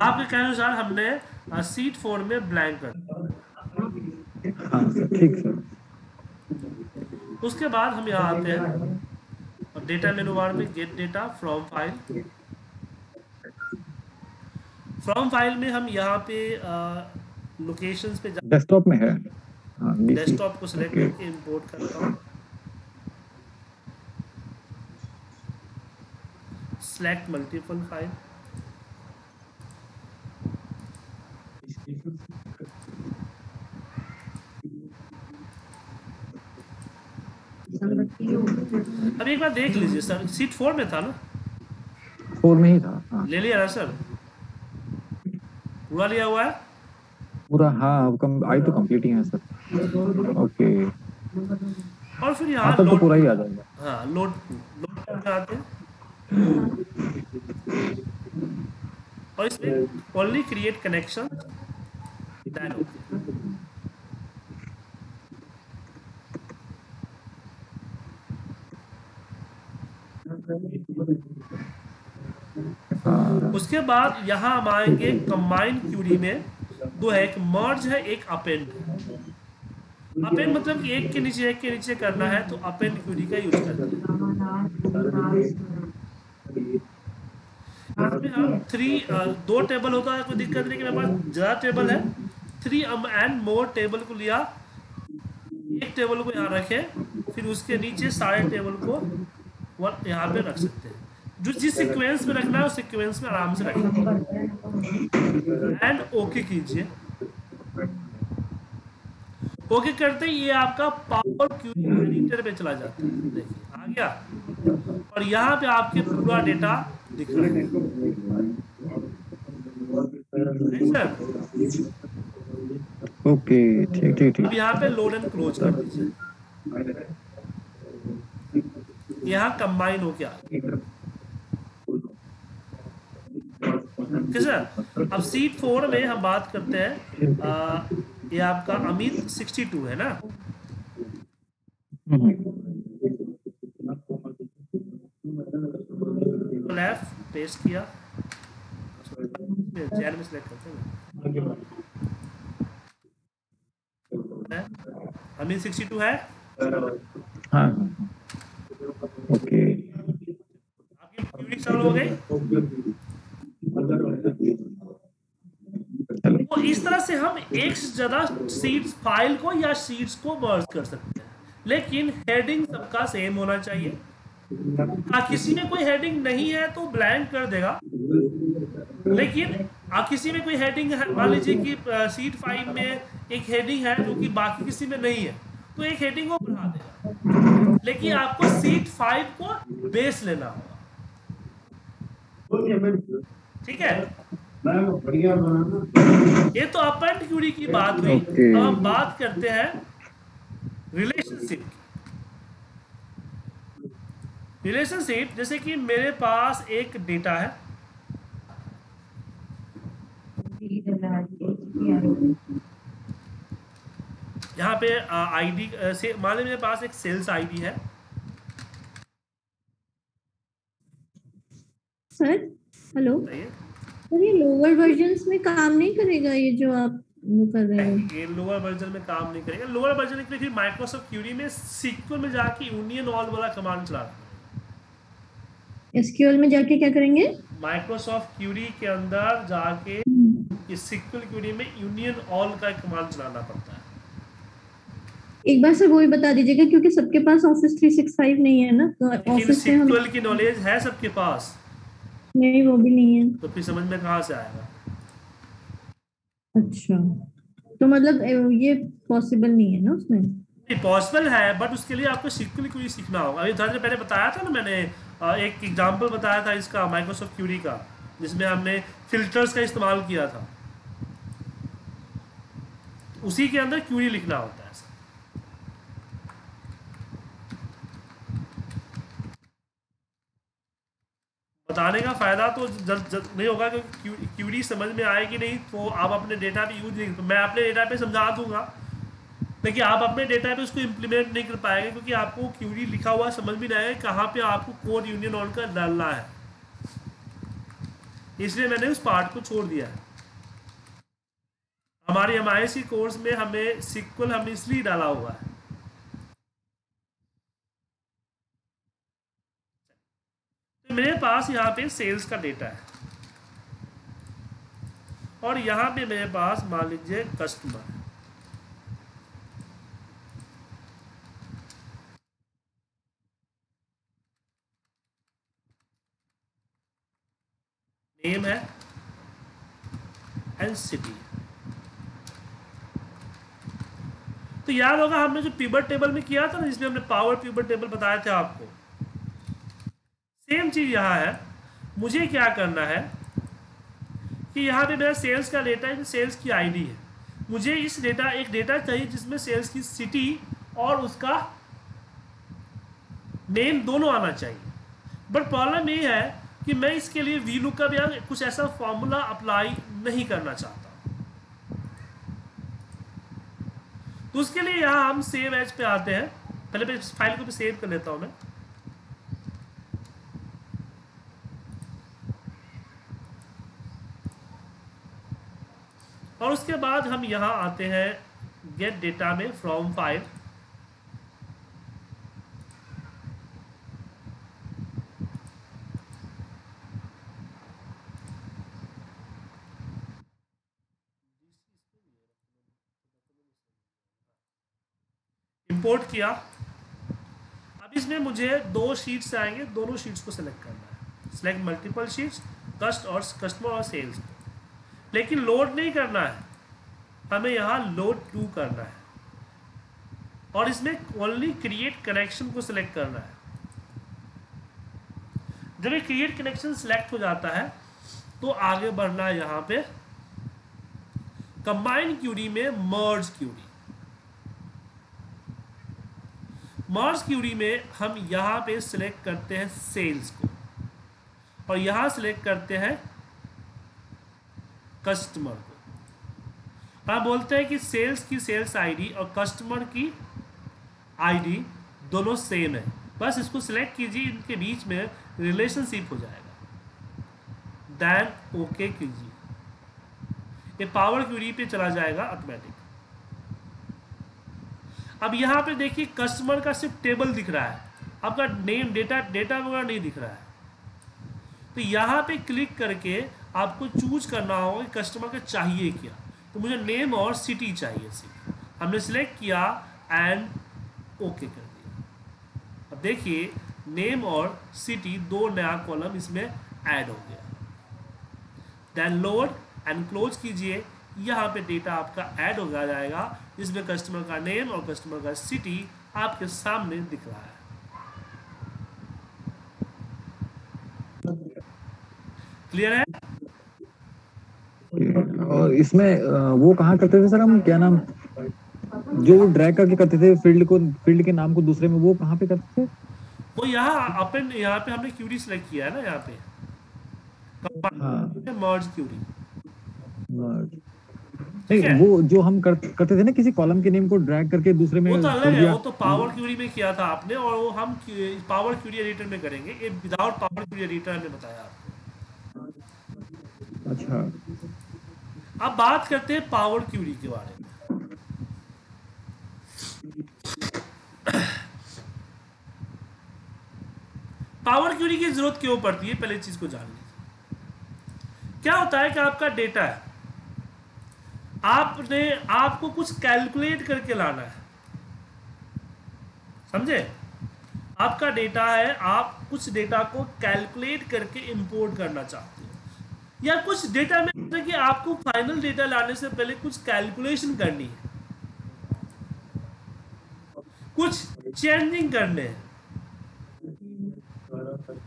आपके कहने अनुसार हमने सीट फोर में ब्लैंक कर
हाँ ठीक सर
उसके बाद हम यहाँ आते हैं। और डेटा मेनू बार में get data from file from file में हम यहाँ पे लोकेशंस पे
डेस्कटॉप में है।
डेस्कटॉप को सिलेक्ट करके इंपोर्ट करता हूँ। Select multiple file अब एक बार देख लीजिए सर सीट फोर में था ना?
फोर में ही था हाँ।
ले लिया ना सर। पूरा लिया हुआ है?
पूरा हाँ आई तो कंप्लीट ही है सर। ओके।
और फिर
हाँ
यहाँ
तो
लोड
पूरा ही आ जाएगा।
हाँ लोड लोड आते हैं। और इसमें ओनली क्रिएट कनेक्शन
हाँ
उसके बाद यहाँ हम आएँगे कंबाइन क्यूरी में। दो है एक मर्ज है एक अपेंड अपेंड मतलब एक के नीचे, एक के नीचे करना है तो अपेंड क्यूरी का यूज़ करते हैं। थ्री दो टेबल होता है कोई दिक्कत नहीं कि मेरे पास ज़्यादा टेबल है। थ्री एंड मोर टेबल को लिया। एक टेबल को यहाँ रखे, फिर उसके नीचे सारे टेबल को वन यहाँ पे रख सकते हैं। जो जिस सीक्वेंस में रखना है, उस सीक्वेंस में आराम से रखना एंड ओके कीजिए। ओके करते ही ये आपका पावर क्यूरी एडिटर में चला जाता है। देखिए आ गया। और यहाँ पे आपके पूरा डेटा दिख रहा है। सर?
ओके ठीक ठीक ठीक।
अब यहाँ पे लोड एंड क्लोज कर दीजिए। यहाँ कंबाइन हो गया। ठीक सर? अब सीट फोर में हम बात करते हैं आ, ये आपका अमित 62 है ना? लेफ़्ट पेस्ट किया। में सिलेक्ट करते हैं। है? अमित 62 है
हाँ ओके
आपकी हो गई
चलो
तो इस तरह से हम एक से ज़्यादा सीट्स फ़ाइल को या सीट्स को मर्ज कर सकते हैं। लेकिन हेडिंग सबका सेम होना चाहिए। हाँ किसी में कोई हेडिंग नहीं है तो ब्लैंक कर देगा। लेकिन आ, किसी में कोई हेडिंग है मान लीजिए कि सीट फाइव में एक हेडिंग है जो कि बाकी किसी में नहीं है तो एक हेडिंग वो बढ़ा देगा। लेकिन आपको सीट फाइव को बेस लेना होगा। ठीक है? ये तो क्यूरी की बात हुई।
Okay.
अब हम बात करते हैं रिलेशनशिप रिलेशनशिप जैसे कि मेरे पास एक डेटा है। यहाँ पे आईडी से मान लीजिए मेरे पास एक सेल्स आईडी है।
सर हेलो ये लोअर वर्जन्स में काम नहीं करेगा ये जो आप वो कर रहे हो?
ये लोअर वर्जन में काम नहीं करेगा। लोअर वर्जन के लिए फिर माइक्रोसॉफ्ट क्यूरी में सीक्वल में जाके यूनियन ऑल वाला कमांड
एसक्यूएल में जाके क्या करेंगे?
माइक्रोसॉफ्ट क्यूरी के अंदर जाके इस सिक्वल क्यूरी में यूनियन ऑल का कमांड चलाना पड़ता है।
एक बार सर वो भी बता दीजिएगा क्योंकि सबके पास ऑफ़िस 365 नहीं है ना तो ऑफ़िस में हम
की नॉलेज है सबके पास।
नहीं वो भी नहीं है।
तो फिर समझ में कहाँ से आएगा?
अच्छा। तो मतलब ये पॉसिबल नहीं है ना उसमें?
पॉसिबल है बट उसके लिए आपको सिक्वल क्यूरी सीखना होगा। अभी थोड़ा पहले बताया था ना मैंने एक एग्जांपल बताया था इसका माइक्रोसॉफ्ट क्यूरी का जिसमें हमने फिल्टर्स का इस्तेमाल किया था। उसी के अंदर क्यूरी लिखना होता है ऐसा बताने का फ़ायदा तो जल्द जल्द नहीं होगा क्योंकि क्यूरी समझ में आएगी नहीं तो आप अपने डेटा पे यूज़ नहीं मैं अपने डेटा पे समझा दूँगा। लेकिन आप अपने डेटा पे उसको इम्प्लीमेंट नहीं कर पाएँगे क्योंकि आपको क्यूरी लिखा हुआ समझ में नहीं आएगा कहाँ पे आपको कोड यूनियन ऑन कर डालना है। इसलिए मैंने उस पार्ट को छोड़ दिया है। हमारी एम कोर्स में हमें सिक्वल हमने इसलिए डाला हुआ है तो मेरे पास यहाँ पे सेल्स का डेटा है। और यहाँ पे मेरे पास मान लीजिए कस्टमर नेम है एंड सिटी तो याद होगा हमने जो पिवट टेबल में किया था ना, जिसमें हमने पावर पिवट टेबल बताया थे आपको। सेम चीज़ यहाँ है। मुझे क्या करना है कि यहाँ पे मेरा सेल्स का डेटा है सेल्स की आईडी है। मुझे इस डेटा एक डेटा चाहिए जिसमें सेल्स की सिटी और उसका नेम दोनों आना चाहिए। बट प्रॉब्लम ये है कि मैं इसके लिए वी लुकअप या कुछ ऐसा फॉर्मूला अप्लाई नहीं करना चाहता। तो उसके लिए यहाँ हम सेव एज पे आते हैं। पहले मैं फ़ाइल को भी सेव कर लेता हूँ मैं। और उसके बाद हम यहाँ आते हैं गेट डेटा में फ्रॉम फ़ाइल इंपोर्ट किया। अब इसमें मुझे दो शीट्स आएँगे, दोनों शीट्स को सेलेक्ट करना है। सेलेक्ट मल्टीपल शीट्स कस्ट और कस्टमर और सेल्स लेकिन लोड नहीं करना है। हमें यहाँ लोड टू करना है। और इसमें ओनली क्रिएट कनेक्शन को सिलेक्ट करना है। जब ये क्रिएट कनेक्शन सिलेक्ट हो जाता है तो आगे बढ़ना है यहाँ पे। कंबाइन क्यूरी में मर्ज क्यूरी मर्ज क्यूरी में हम यहाँ पे सिलेक्ट करते हैं सेल्स को। और यहाँ सिलेक्ट करते हैं कस्टमर को। हम बोलते हैं कि सेल्स की सेल्स आईडी और कस्टमर की आईडी दोनों सेम है। बस इसको सिलेक्ट कीजिए, इनके बीच में रिलेशनशिप हो जाएगा। देन ओके कीजिए। ये पावर क्यूरी पे चला जाएगा ऑटोमेटिक अब यहाँ पे देखिए कस्टमर का सिर्फ़ टेबल दिख रहा है। आपका नेम डेटा डेटा वगैरह नहीं दिख रहा है। तो यहाँ पे क्लिक करके आपको चूज़ करना होगा कि कस्टमर का चाहिए क्या। तो मुझे नेम और सिटी चाहिए सिर्फ़ हमने सिलेक्ट किया एंड ओके कर दिया। अब देखिए नेम और सिटी दो नया कॉलम इसमें ऐड हो गया। देन लोड एंड क्लोज कीजिए। यहाँ पे डेटा आपका ऐड हो गया जाएगा। जिसमें कस्टमर का नेम और कस्टमर का सिटी आपके सामने दिख रहा है। क्लियर है?
और इसमें वो कहा करते थे सर हम? क्या नाम? जो ड्रैग करके करते थे फ़ील्ड को फ़ील्ड के नाम को दूसरे में वो कहाँ पे करते थे?
वो यहाँ अपन यहाँ पे हमने क्यूरी सेलेक्ट किया है ना यहाँ पे।
हाँ।
मर्ज क्यूरी
नहीं वो जो हम कर, करते थे ना किसी कॉलम के नेम को ड्रैग करके दूसरे में
वो तो अलग है वो तो पावर क्यूरी में किया था आपने और वो हम पावर क्यूरी एडिटर में करेंगे। ये विदाउट पावर क्यूरी एडिटर ने बताया आपको।
अच्छा।
अब बात करते हैं पावर क्यूरी के बारे में। पावर क्यूरी की ज़रूरत क्यों पड़ती है? पहले चीज़ को जान लीजिए। क्या होता है कि आपका डेटा है। आपने, आपको कुछ कैलकुलेट करके लाना है। समझे? आपका डेटा है, आप कुछ डेटा को कैलकुलेट करके इंपोर्ट करना चाहते हो। या कुछ डेटा में होता है कि आपको फाइनल डेटा लाने से पहले कुछ कैलकुलेशन करनी है। कुछ चेंजिंग करने हैं।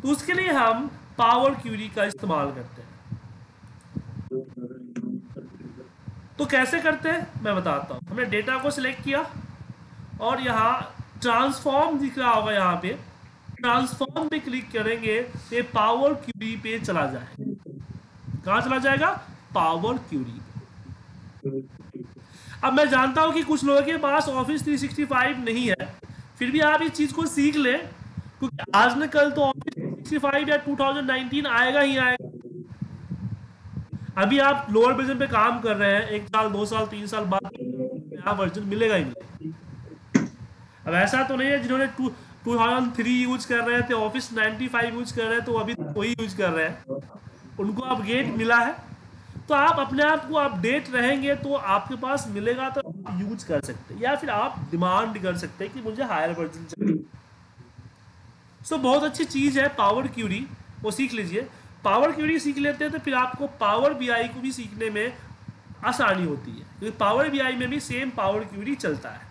तो उसके लिए हम पावर क्यूरी का इस्तेमाल करते हैं। तो कैसे करते हैं? मैं बताता हूँ। हमने डेटा को सिलेक्ट किया और यहाँ ट्रांसफॉर्म दिख रहा होगा यहाँ पे। ट्रांसफॉर्म पे क्लिक करेंगे, ये पावर क्यूरी पे चला जाएगा। कहाँ चला जाएगा? Power query. अब मैं जानता हूँ कि कुछ लोगों के पास ऑफ़िस 365 नहीं है। फिर भी आप इस चीज़ को सीख लें क्योंकि आज न कल तो ऑफ़िस 365 या 2019 आएगा ही आएगा। अभी आप लोअर वर्जन पे काम कर रहे हैं एक साल दो साल तीन साल बाद नया वर्जन मिलेगा ही मिलेगा। अब ऐसा तो नहीं है जिन्होंने two two thousand three use कर रहे थे ऑफ़िस 95 यूज़ कर रहे हैं तो अभी वही यूज़ कर रहे हैं। उनको अपग्रेड मिला है। तो आप अपने आप को अपडेट रहेंगे तो आपके पास मिलेगा तो यूज़ कर सकते हैं। या फिर आप डिमांड कर सकते हैं कि मुझे हायर वर्जन चाहिए। सो बहुत अच्छी चीज़ है पावर क्यूरी वो सीख लीजिए। पावर क्यूरी सीख लेते हैं तो फिर आपको पावर बीआई को भी सीखने में आसानी होती है। क्योंकि पावर बीआई में भी सेम पावर क्यूरी चलता है।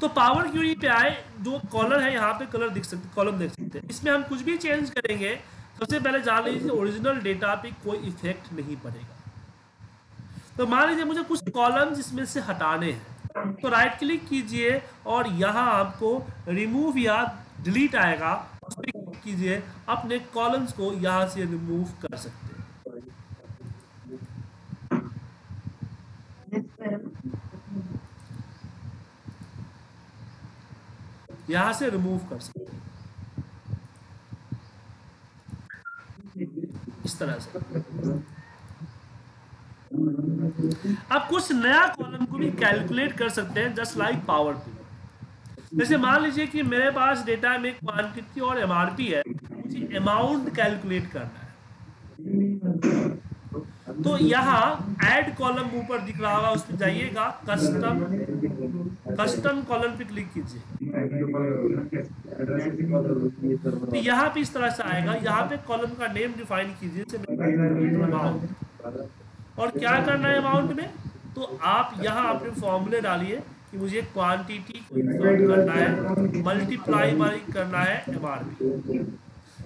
तो पावर क्यूरी पे आए, जो कॉलर है यहाँ पे कलर दिख सकते कॉलम देख सकते हैं। इसमें हम कुछ भी चेंज करेंगे सबसे पहले जान लीजिए ओरिजिनल डेटा पे कोई इफ़ेक्ट नहीं पड़ेगा। तो मान लीजिए मुझे कुछ कॉलम्स इसमें से हटाने हैं। तो राइट क्लिक कीजिए और यहाँ आपको रिमूव या डिलीट आएगा। उस पर कीजिए, अपने कॉलम्स को यहाँ से रिमूव कर सकते हैं। यहाँ से रिमूव कर सकते हैं तरह से। आप कुछ नया कॉलम को भी कैलकुलेट कर सकते हैं जस्ट लाइक पावर पी जैसे मान लीजिए कि मेरे पास डेटा में क्वांटिटी और एमआरपी है, मुझे अमाउंट कैलकुलेट करना है। तो यहाँ ऐड कॉलम ऊपर दिख रहा होगा, उस पर जाइएगा कस्टम कस्टम कॉलम पे क्लिक कीजिए। तो यहाँ पे इस तरह से आएगा। यहाँ पे कॉलम का नेम डिफाइन कीजिए अमाउंट और क्या करना है अमाउंट में? तो आप यहाँ अपने फॉर्मूले डालिए कि मुझे क्वांटिटी करना है मल्टीप्लाई बाई करना है एमआरपी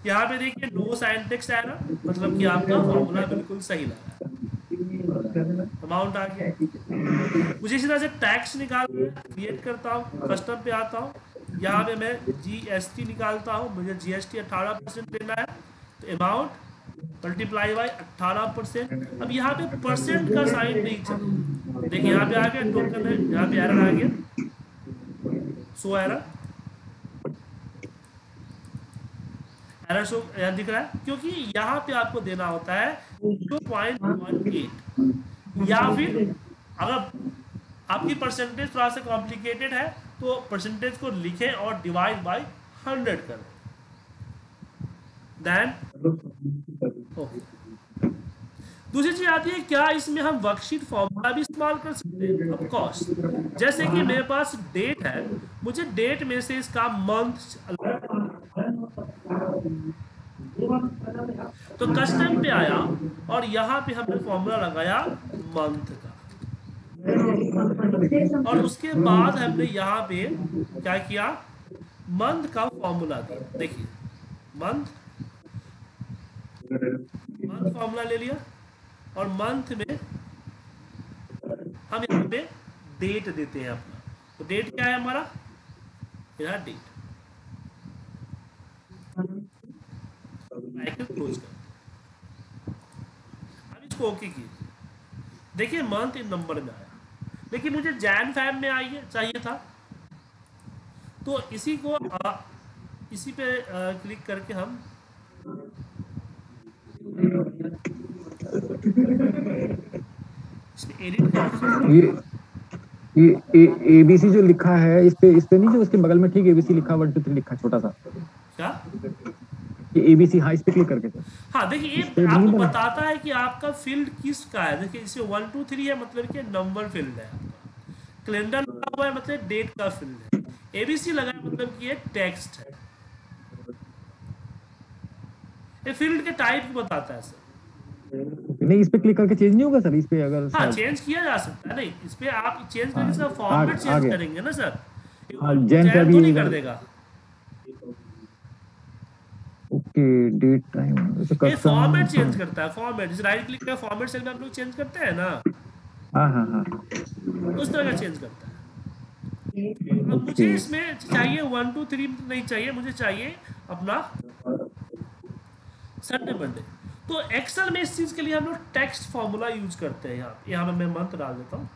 यहाँ पे देखिए नो साइंटेक्स आएगा मतलब कि आपका फॉर्मूला बिल्कुल सही लगा। अमाउंट आ गया मुझे इसी तरह से टैक्स निकाल क्रिएट करता हूँ कस्टम पे आता हूँ। यहाँ पे मैं जीएसटी निकालता हूँ, मुझे जीएसटी अठारह परसेंट लेना है। तो अमाउंट मल्टीप्लाई बाई अट्ठारह परसेंट अब यहाँ पे परसेंट का साइन नहीं चल देखिए, यहाँ पे आ गया टोकन है, यहाँ पे एरर आ गया। सो एरर एरर शो यहाँ दिख रहा है? क्योंकि यहाँ पे आपको देना होता है टू पॉइंट वन एट या फिर अगर आपकी परसेंटेज थोड़ा सा कॉम्प्लिकेटेड है तो परसेंटेज को लिखें और डिवाइड बाय हंड्रेड करें। देन दूसरी चीज़ आती है, क्या इसमें हम वर्कशीट फॉर्मूला भी इस्तेमाल कर सकते हैं? ऑफ़ कोर्स जैसे कि मेरे पास डेट है, मुझे डेट में से इसका मंथ तो कस्टम पे आया और यहाँ पे हमने फॉर्मूला लगाया मंथ का। और उसके बाद हमने यहाँ पे क्या किया? मंथ का फॉर्मूला दिया। देखिए मंथ मंथ फॉर्मूला ले लिया और मंथ में हम यहाँ पे डेट देते हैं अपना। तो डेट क्या है हमारा? मेरा डेट क्लोज कर। अब इसको ओके कीजिए देखिए मंथ इन नंबर में आया। लेकिन मुझे जैन फैब में आइए चाहिए था। तो इसी को आ, इसी पे आ, क्लिक करके हम
ये ये एबीसी जो लिखा है इस पे इस पे नहीं जो उसके बगल में ठीक एबीसी लिखा वन टू थ्री लिखा छोटा सा। एबीसी हाँ इस पे क्लिक करके
हाँ देखिए ये आपको बताता है कि आपका फ़ील्ड किस का है। देखिए इसे वन टू थ्री है मतलब कि नंबर फ़ील्ड है। कैलेंडर लगा हुआ है मतलब डेट का फ़ील्ड है। एबीसी लगा है मतलब कि ये टेक्स्ट है। ये फ़ील्ड के टाइप को बताता है सर
नहीं इस पे क्लिक करके चेंज नहीं होगा सर इस पे अगर
हाँ चेंज किया जा सकता है नहीं इस पे आप चेंज करके सर फॉर्मेट चेंज करेंगे ना सर
हाँ, जैन
तो नहीं कर देगा
ओके डेट टाइम तो
ये फॉर्मेट चेंज करता है। फॉर्मेट जैसे राइट क्लिक का फॉर्मेट सेल में आप लोग चेंज करते हैं ना?
हाँ हाँ हाँ।
उस तरह का चेंज करता है। अब मुझे इसमें चाहिए वन टू थ्री नहीं चाहिए मुझे चाहिए अपना संडे मंडे तो एक्सेल में इस चीज़ के लिए हम लोग टेक्स्ट फॉर्मूला यूज़ करते हैं यहाँ। यहाँ पे मैं मंथ डाल देता हूँ।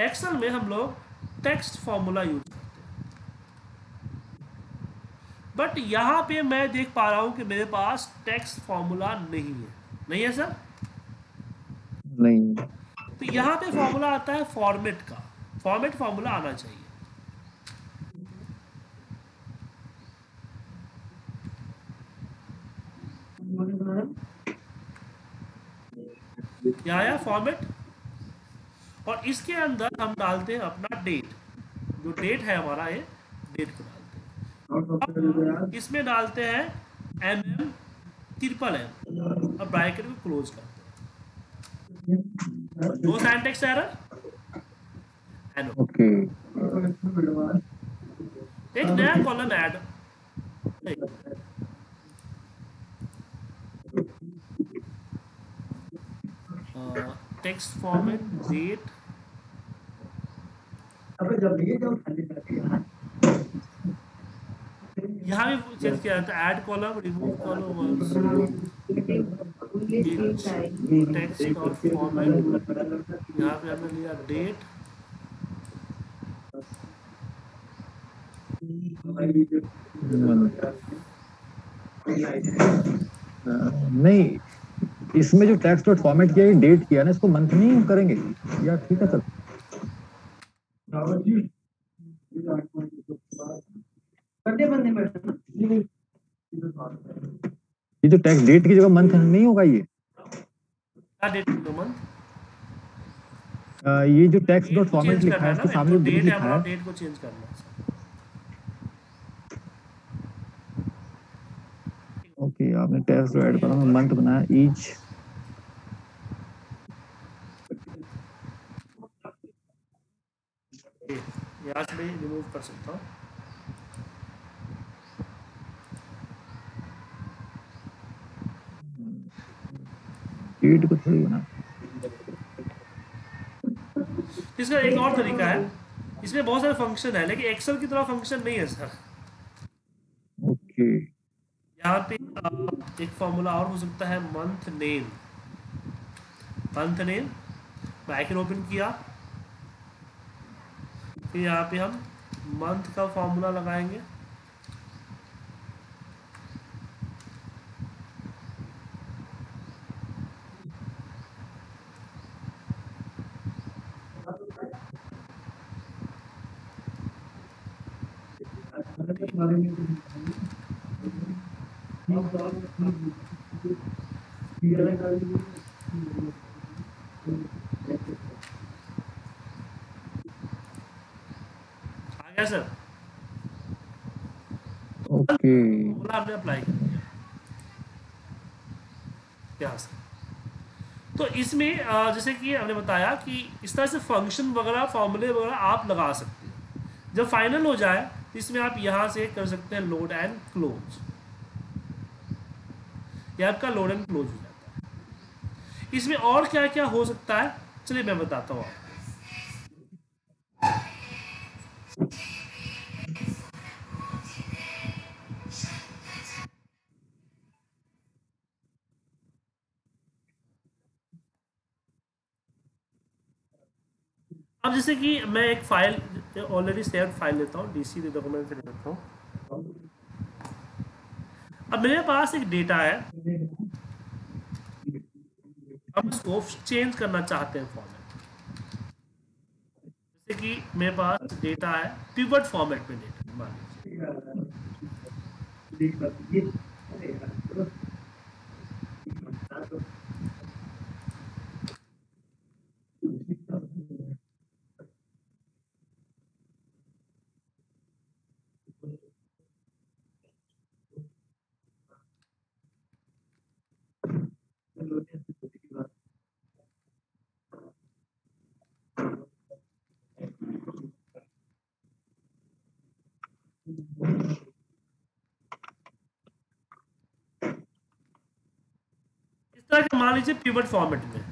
एक्सेल में हम लोग टेक्स्ट फॉर्मूला यूज़ करते हैं बट यहाँ पे मैं देख पा रहा हूँ कि मेरे पास टेक्स्ट फॉर्मूला नहीं है। नहीं है सर
नहीं।
तो यहाँ पे फॉर्मूला आता है फॉर्मेट का। फॉर्मेट फॉर्मूला आना चाहिए। क्या आया फॉर्मेट और इसके अंदर हम डालते हैं अपना डेट जो डेट है हमारा ये डेट को अब इसमें डालते हैं एम एम ट्रिपल एम और ब्रैकेट को क्लोज करते हैं। नो सिंटैक्स एरर
ओके
एक नया column add text format date यहाँ भी चेंज किया? जाता है add column remove column text और फॉर्मेट यहाँ पे हमने लिया डेट
नहीं, इसमें जो टेक्स्ट डॉट फॉर्मेट किया डेट किया ना, इसको मंथ नहीं करेंगे। या ठीक है, सर? ये जो टेक्स्ट डेट की जगह मंथ नहीं होगा ये?
मंथ
ये जो टेक्स्ट डॉट फॉर्मेट लिखा है
है
सामने
तो
डेट
डेट
लिखा है
डेट को चेंज करना है।
ओके आपने टेक्स्ट ऐड करा मंथ बनाया ईच
यहाँ से मैं रिमूव कर सकता हूँ।
डेट को थोड़ी बना।
इसका एक और तरीका है। इसमें बहुत सारे फ़ंक्शन है लेकिन एक्सेल की तरह फ़ंक्शन नहीं है सर
ओके
यहाँ पे एक फॉर्मूला और हो सकता है month name month name bracket open किया। फिर यहाँ पे हम मंथ का फॉर्मूला लगाएँगे। गया सर।
ओके।
फॉर्मूला हमने अप्लाई कर दिया यहाँ से तो इसमें जैसे कि हमने बताया कि इस तरह से फ़ंक्शन वगैरह फॉर्मूले वगैरह आप लगा सकते हैं। जब फाइनल हो जाए इसमें आप यहाँ से कर सकते हैं लोड एंड क्लोज ये आपका लोड एंड क्लोज हो जाता है। इसमें और क्या क्या हो सकता है? चलिए मैं बताता हूँ आपको। अब जैसे कि मैं एक फ़ाइल ऑलरेडी सेव फ़ाइल लेता हूँ डीसी डॉक्यूमेंट से लेता हूँ। अब मेरे पास एक डेटा है। हम इसको चेंज करना चाहते हैं फॉर्मेट जैसे कि मेरे पास डेटा है पिवट फॉर्मेट में डेटा मान लीजिए तरह के मान लीजिए पिवट फॉर्मेट में।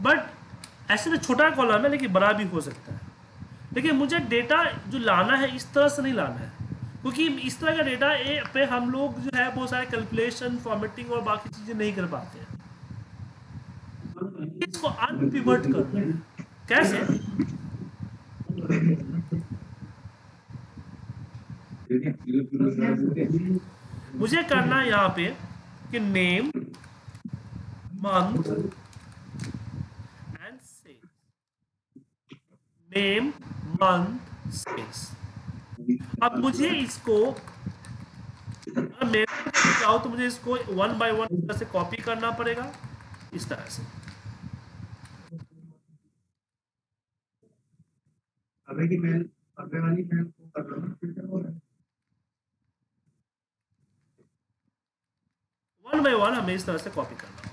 बट ऐसे तो छोटा कॉलम है, लेकिन बड़ा भी हो सकता है। लेकिन मुझे डेटा जो लाना है, इस तरह से नहीं लाना है। क्योंकि इस तरह का डेटा ए पे हम लोग जो है, बहुत सारे कैलकुलेशन फॉर्मेटिंग और बाकी चीज़ें नहीं कर पाते हैं। इसको अनपिवट करना है कैसे? मुझे करना यहाँ पे कि name month and sales name month sales अब मुझे इसको को चाहो तो मुझे इसको वन बाय वन इस तरह से कॉपी करना पड़ेगा। इस तरह से।
अबे की मैल अबे वाली मैल को कर रहा हूँ फ़िल्टर हो रहा है?
वन बाय वन हमें इस तरह से कॉपी करना।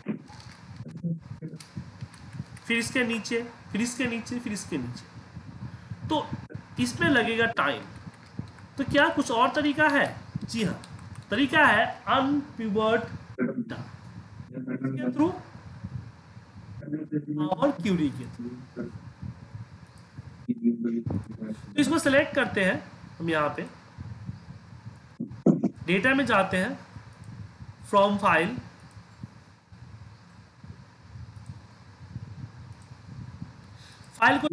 फिर इसके नीचे, फिर इसके नीचे, फिर इसके नीचे। तो इसमें लगेगा टाइम तो क्या कुछ और तरीका है? जी हाँ। तरीका है अनपिवर्ट के थ्रू और क्यूरी के थ्रू तो इसको सेलेक्ट करते हैं हम यहाँ पे। डेटा में जाते हैं। फ्रॉम फ़ाइल फ़ाइल को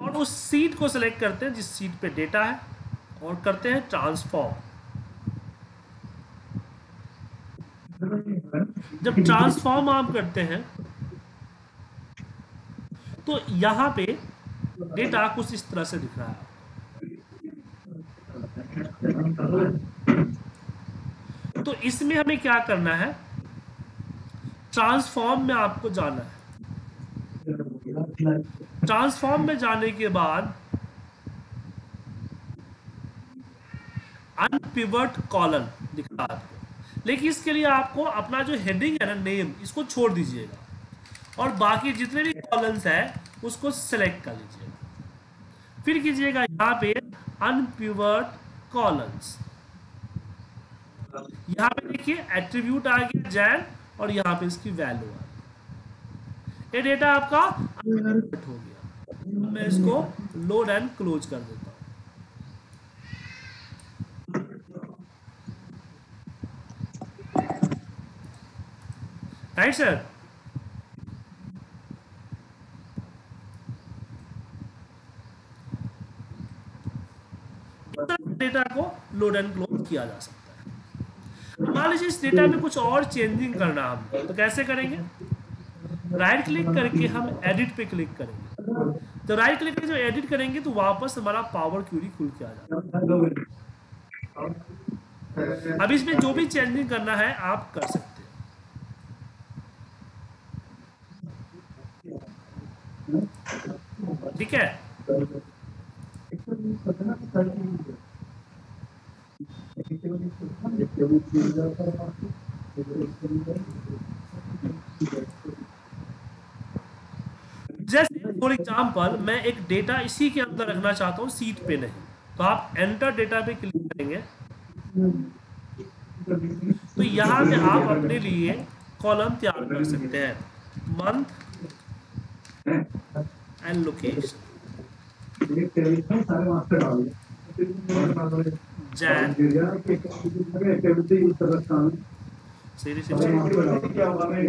और उस सीट को सिलेक्ट करते हैं, जिस सीट पे डेटा है, और करते हैं ट्रांसफॉर्म। जब ट्रांसफॉर्म आप करते हैं तो यहाँ पे डेटा कुछ इस तरह से दिख रहा है। तो इसमें हमें क्या करना है? ट्रांसफॉर्म में आपको जाना है। ट्रांसफॉर्म में जाने के बाद अनपिवट कॉलन दिख आपको। लेकिन इसके लिए आपको अपना जो हेडिंग है ना नेम इसको छोड़ दीजिएगा। और बाकी जितने भी कॉलम्स है, उसको सेलेक्ट कर लीजिएगा। फिर कीजिएगा यहाँ पे अनपिवर्ट कॉलम्स यहाँ पे देखिए एट्रीब्यूट आ गया जैन और यहाँ पे इसकी वैल्यू आ ये डेटा आपका हो गया। मैं इसको लोड एंड क्लोज कर देता हूँ। राइट सर डेटा को लोड एंड क्लोज किया जा सकता है। मान लीजिए इस डेटा में कुछ और चेंजिंग करना हम तो कैसे करेंगे? राइट क्लिक करके हम एडिट पे क्लिक करेंगे। तो राइट क्लिक करके जब एडिट करेंगे तो वापस हमारा पावर क्यूरी खुल के आ जाएगा। अब इसमें जो भी चेंजिंग करना है, आप कर सकते हैं। ठीक है? जैसे फॉर एग्जांपल मैं एक डेटा इसी के अंदर रखना चाहता हूँ सीट पे नहीं। तो आप एंटर डेटा पे क्लिक करेंगे। तो यहाँ पे आप अपने लिए कॉलम तैयार कर सकते हैं। मंथ एंड लोकेशन
सकता हूँ होगा मैं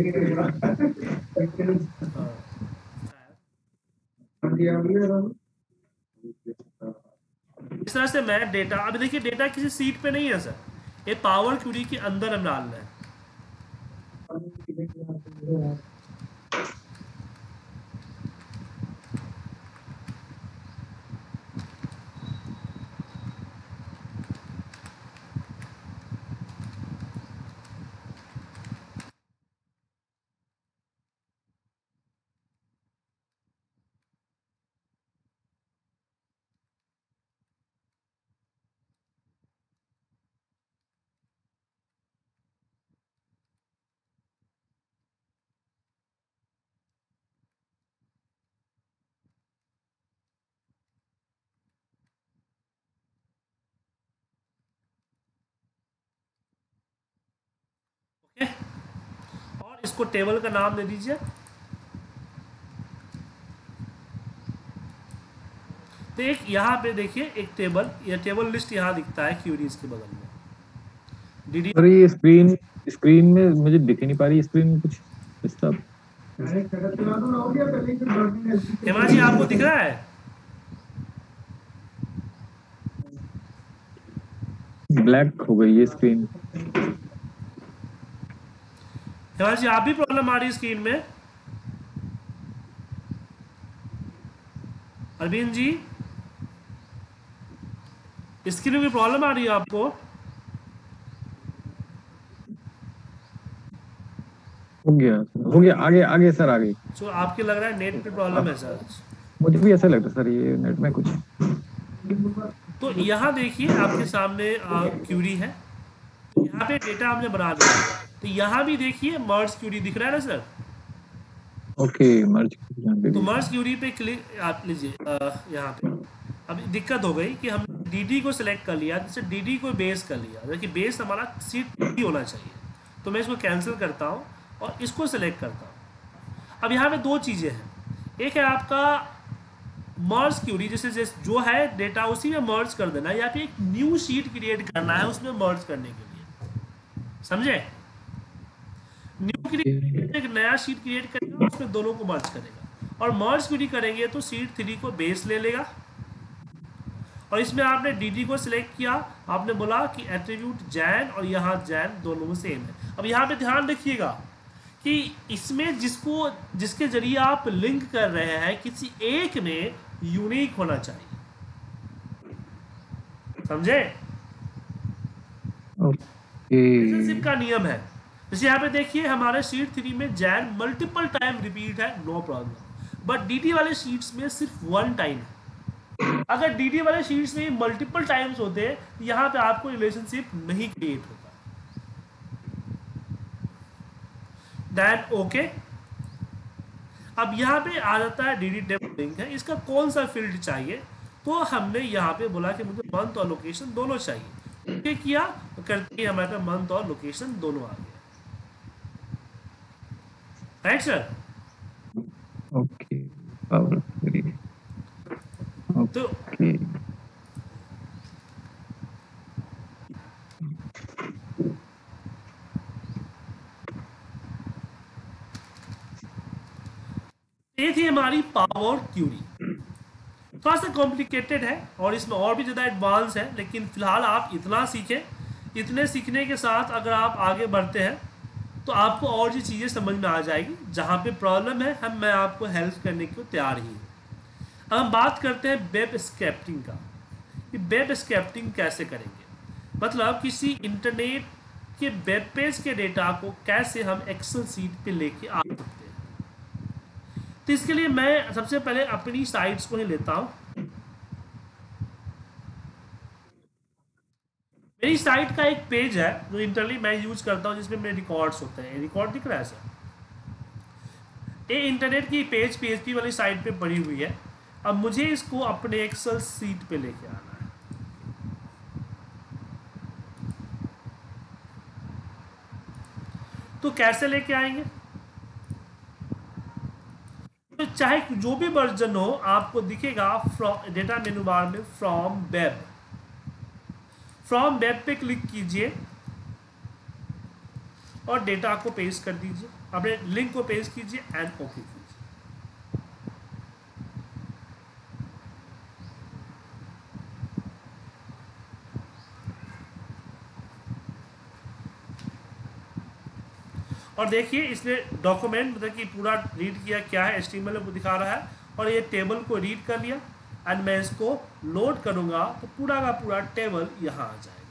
इस तरह से मैं डेटा अभी देखिए डेटा किसी सीट पे नहीं है सर ये पावर क्यूरी के अंदर हम डालना है। ओके? और इसको टेबल का नाम दे दीजिए। तो एक यहाँ पे देखिए एक टेबल या टेबल लिस्ट यहाँ दिखता है क्यूरीज के बगल में। डी
सर ये स्क्रीन स्क्रीन में मुझे दिख ही नहीं पा रही स्क्रीन में कुछ डिस्टर्ब
हो ही तो है
हेमा जी आपको दिख रहा है?
ब्लैक हो गई ये स्क्रीन
हेमा जी आप भी प्रॉब्लम आ रही है स्क्रीन में। अरविंद जी स्क्रीन में प्रॉब्लम आ रही है आपको?
हो गया हो गया आगे आगे सर आगे।
तो आपके लग रहा है नेट पे प्रॉब्लम है सर
मुझे भी ऐसा लगता है सर ये नेट में कुछ।
तो यहाँ देखिए आपके सामने क्यूरी है। यहाँ पे डेटा हमने बना दिया। तो यहाँ भी देखिए मर्ज क्यूरी दिख रहा है ना सर?
ओके मर्ज
तो। मर्ज क्यूरी पे क्लिक आप लीजिए यहाँ पे। अब दिक्कत हो गई कि हम डीडी को सिलेक्ट कर लिया जैसे डीडी को बेस कर लिया। देखिए बेस हमारा सीट ही होना चाहिए। तो मैं इसको कैंसिल करता हूँ और इसको सिलेक्ट करता हूँ। अब यहाँ पे दो चीज़ें हैं। एक है आपका मर्ज क्यूरी जैसे जैसे जो है डेटा उसी में मर्ज कर देना या फिर एक न्यू शीट क्रिएट करना है उसमें मर्ज करने के लिए। समझे? न्यू क्रिएट एक नया सीट क्रिएट करेगा उसमें दोनों को मर्ज करेगा। और मर्ज क्वेरी करेंगे तो सीट थ्री को बेस ले लेगा। और इसमें आपने डी को सिलेक्ट किया आपने बोला कि एट्रीब्यूट जैन और यहाँ जैन दोनों में सेम है। अब यहाँ पे ध्यान रखिएगा कि इसमें जिसको जिसके ज़रिए आप लिंक कर रहे हैं किसी एक में यूनिक होना चाहिए। समझे? रिलेशनशिप का नियम है। जैसे यहाँ पे देखिए, हमारे शीट थ्री में जैन मल्टीपल टाइम रिपीट है नो प्रॉब्लम बट डी वाले शीट्स में सिर्फ़ वन टाइम है। अगर डी वाले शीट्स में मल्टीपल टाइम्स होते तो यहाँ पे आपको रिलेशनशिप नहीं क्रिएट होता। ओके अब यहाँ पे आ जाता है डी डी टेबल लिंक है। इसका कौन सा फ़ील्ड चाहिए? तो हमने यहाँ पे बोला कि मुझे मंथ और लोकेशन दोनों चाहिए। ओके किया? करते ही हमारे पास मंथ और लोकेशन दोनों आ गए। Right sir
okay power three
तो
ओके
ये थी हमारी पावर क्यूरी थोड़ा सा कॉम्प्लिकेटेड है और इसमें और भी ज़्यादा एडवांस है लेकिन फ़िलहाल आप इतना सीखें इतने सीखने के साथ अगर आप आगे बढ़ते हैं तो आपको और भी चीज़ें समझ में आ जाएगी, जहाँ पे प्रॉब्लम है, हम, मैं आपको हेल्प करने को तैयार ही हूँ। अब हम बात करते हैं वेब स्क्रैप्टिंग का। कि वेब स्क्रैप्टिंग कैसे करेंगे? मतलब किसी इंटरनेट के वेब पेज के डेटा को कैसे हम एक्सेल सीट पे लेके आ सकते हैं। तो इसके लिए मैं सबसे पहले अपनी साइट्स को ही लेता हूँ। मेरी साइट का एक पेज है, जो इंटरली मैं यूज़ करता हूँ, जिसमें मेरे रिकॉर्ड्स होते हैं। रिकॉर्ड दिख रहा है सर? ये इंटरनेट की पेज पीएचपी वाली साइट पे पड़ी हुई है। अब मुझे इसको अपने एक्सेल सीट पे लेके आना है। तो कैसे लेके आएँगे? तो चाहे जो भी वर्जन हो, आपको दिखेगा फ्रॉम डेटा मेनू बार में फ्रॉम वेब फ्रॉम वेब पे क्लिक कीजिए और डेटा को पेस्ट कर दीजिए। अपने लिंक को पेस्ट कीजिए एंड ओके कीजिए। और देखिए इसने डॉक्यूमेंट मतलब कि पूरा रीड किया, क्या है एस को दिखा रहा है और ये टेबल को रीड कर लिया। एंड मैं इसको लोड करूँगा तो पूरा का पूरा टेबल यहाँ आ जाएगा।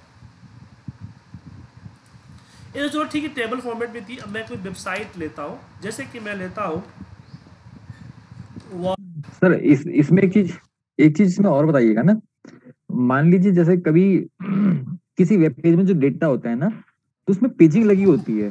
ये तो ठीक है टेबल फॉर्मेट में थी। अब मैं कोई वेबसाइट लेता हूँ। जैसे कि मैं लेता हूँ
सर, इस, इसमें एक चीज़ एक चीज़ इसमें और बताइएगा ना। मान लीजिए जैसे कभी किसी वेब पेज में जो डेटा होता है ना तो उसमें पेजिंग लगी होती है।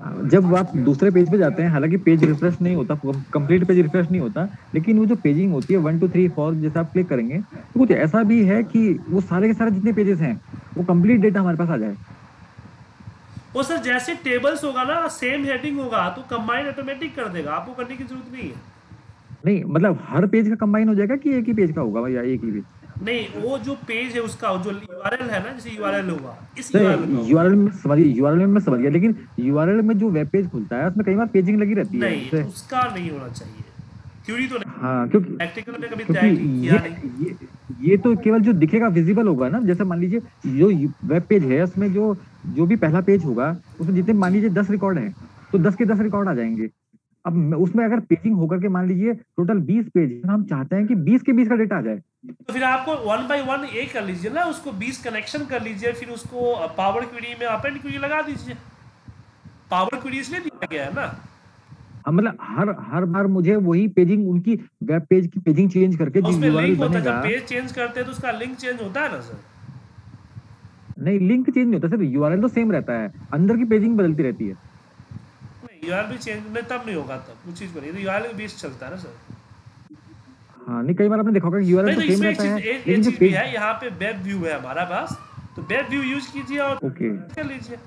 जब आप दूसरे पेज पे जाते हैं हालाँकि पेज रिफ्रेश नहीं होता कंप्लीट पेज रिफ्रेश नहीं होता लेकिन वो जो पेजिंग होती है वन टू थ्री फोर जैसे आप क्लिक करेंगे तो कुछ ऐसा भी है कि वो सारे के सारे जितने पेजेस हैं वो कंप्लीट डेटा हमारे पास आ जाए।
वो सर जैसे टेबल्स होगा ना सेम हेडिंग होगा तो कंबाइन ऑटोमेटिक कर देगा आपको करने की ज़रूरत नहीं है।
नहीं मतलब हर पेज का कंबाइन हो जाएगा कि एक ही पेज का होगा या एक ही पेज
नहीं वो जो पेज है उसका जो यूआरएल है ना जैसे यूआरएल होगा इस
सर
URL का
यूआरएल में समझिए यूआरएल में समझ गया लेकिन यूआरएल में जो वेब पेज खुलता है उसमें कई बार पेजिंग लगी रहती है
नहीं उसका नहीं होना चाहिए। थ्योरी तो नहीं।
हाँ क्योंकि
प्रैक्टिकल में कभी
क्योंकि
किया
ये,
नहीं।
ये ये तो केवल जो दिखेगा विजिबल होगा ना जैसे मान लीजिए जो वेब पेज है उसमें जो जो भी पहला पेज होगा उसमें जितने मान लीजिए दस रिकॉर्ड है तो दस के दस रिकॉर्ड आ जाएँगे। अब उसमें अगर पेजिंग होकर के मान लीजिए टोटल बीस पेज हम चाहते हैं कि बीस के बीस का डेटा आ जाए।
तो फिर आपको वन बाय वन ए कर लीजिए ना उसको 20 कनेक्शन कर लीजिए फिर उसको पावर क्वेरी में अपेंड क्वेरी लगा दीजिए। पावर क्वेरी इसलिए दिया गया है ना।
अब मतलब हर हर बार मुझे वही पेजिंग उनकी वेब पेज की पेजिंग चेंज करके जो
उसमें
URL
लिंक होता है
बनेगा।
जब पेज चेंज करते हैं तो उसका लिंक चेंज होता है ना सर
नहीं लिंक चेंज नहीं होता सर यूआरएल तो सेम रहता है। अंदर की पेजिंग बदलती रहती है।
नहीं यूआर भी चेंज नहीं तब नहीं होगा तब वो चीज़ बनी तो यूआर बेस चलता है ना सर।
हाँ नहीं कई बार आपने देखा होगा
नहीं
यूआरएल
तो
तो सेम रहता है। लेकिन जो
चीज़ भी
पेज
है यहाँ पे वेब व्यू है हमारा पास तो वेब व्यू यूज़ कीजिए और
ओके
कर लीजिए।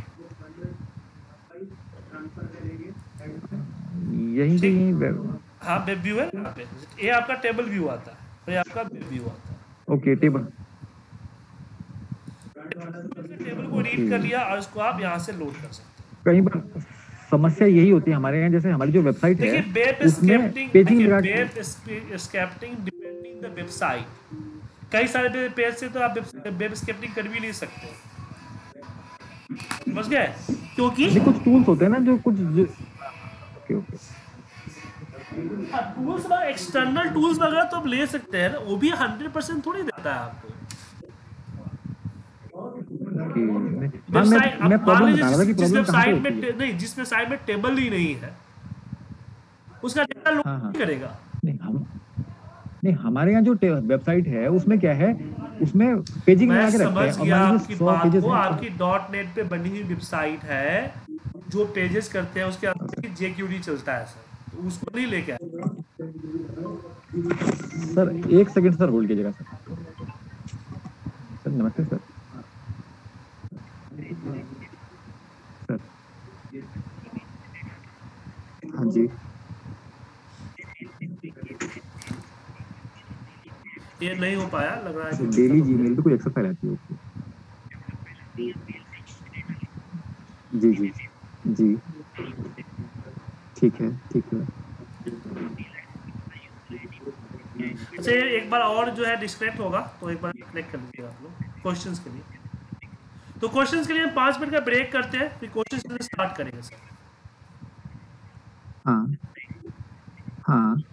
यही से यही वेब
हाँ वेब व्यू है यहाँ पे ये आपका टेबल व्यू आता है ये आपका वेब व्यू आता है।
ओके टेबल
टेबल को रीड कर लिया और उसको आप यहाँ से लोड कर सकते हैं।
कई बार समस्या यही होती है हमारे यहाँ जैसे हमारी जो वेबसाइट है उसमें पेजिंग
कई सारे पेज से तो आप वेब स्क्रिप्टिंग कर भी नहीं सकते। समझ गए? क्योंकि
कुछ टूल्स होते हैं ना जो कुछ जो okay okay.
Tools external tools वगैरह तो आप ले सकते हैं वो भी हंड्रेड परसेंट थोड़ी देता है आपको।
हाँ मैं मैं प्रॉब्लम बता रहा था कि प्रॉब्लम कहाँ पे होती है?
नहीं जिस वेबसाइट में टेबल ही नहीं है। उसका डेटा लोड
हाँ, हाँ।
करेगा।
नहीं हम नहीं हमारे यहाँ जो वेबसाइट है उसमें क्या है? उसमें पेजिंग लगा के रखते हैं
गया आपकी बात को
हैं।
आपकी डॉट नेट पे बनी हुई वेबसाइट है जो पेजेस करते हैं उसके अंदर जेक्यूडी चलता है सर। तो उसको नहीं लेके आए।
सर एक सेकंड सर होल्ड कीजिएगा सर। सर नमस्ते सर। हाँ जी।
ये नहीं हो पाया लग रहा है
डेली जीमेल पे कोई एक्सेस फ़ाइल आती है ओके जी जी। जी। ठीक है ठीक है।
अच्छा एक बार और जो है डिस्कनेक्ट होगा तो एक बार कनेक्ट कर लीजिए आप लोग क्वेश्चंस के लिए। तो क्वेश्चंस के लिए हम पाँच मिनट का ब्रेक करते हैं, फिर क्वेश्चंस स्टार्ट करेंगे सर
हाँ। हाँ।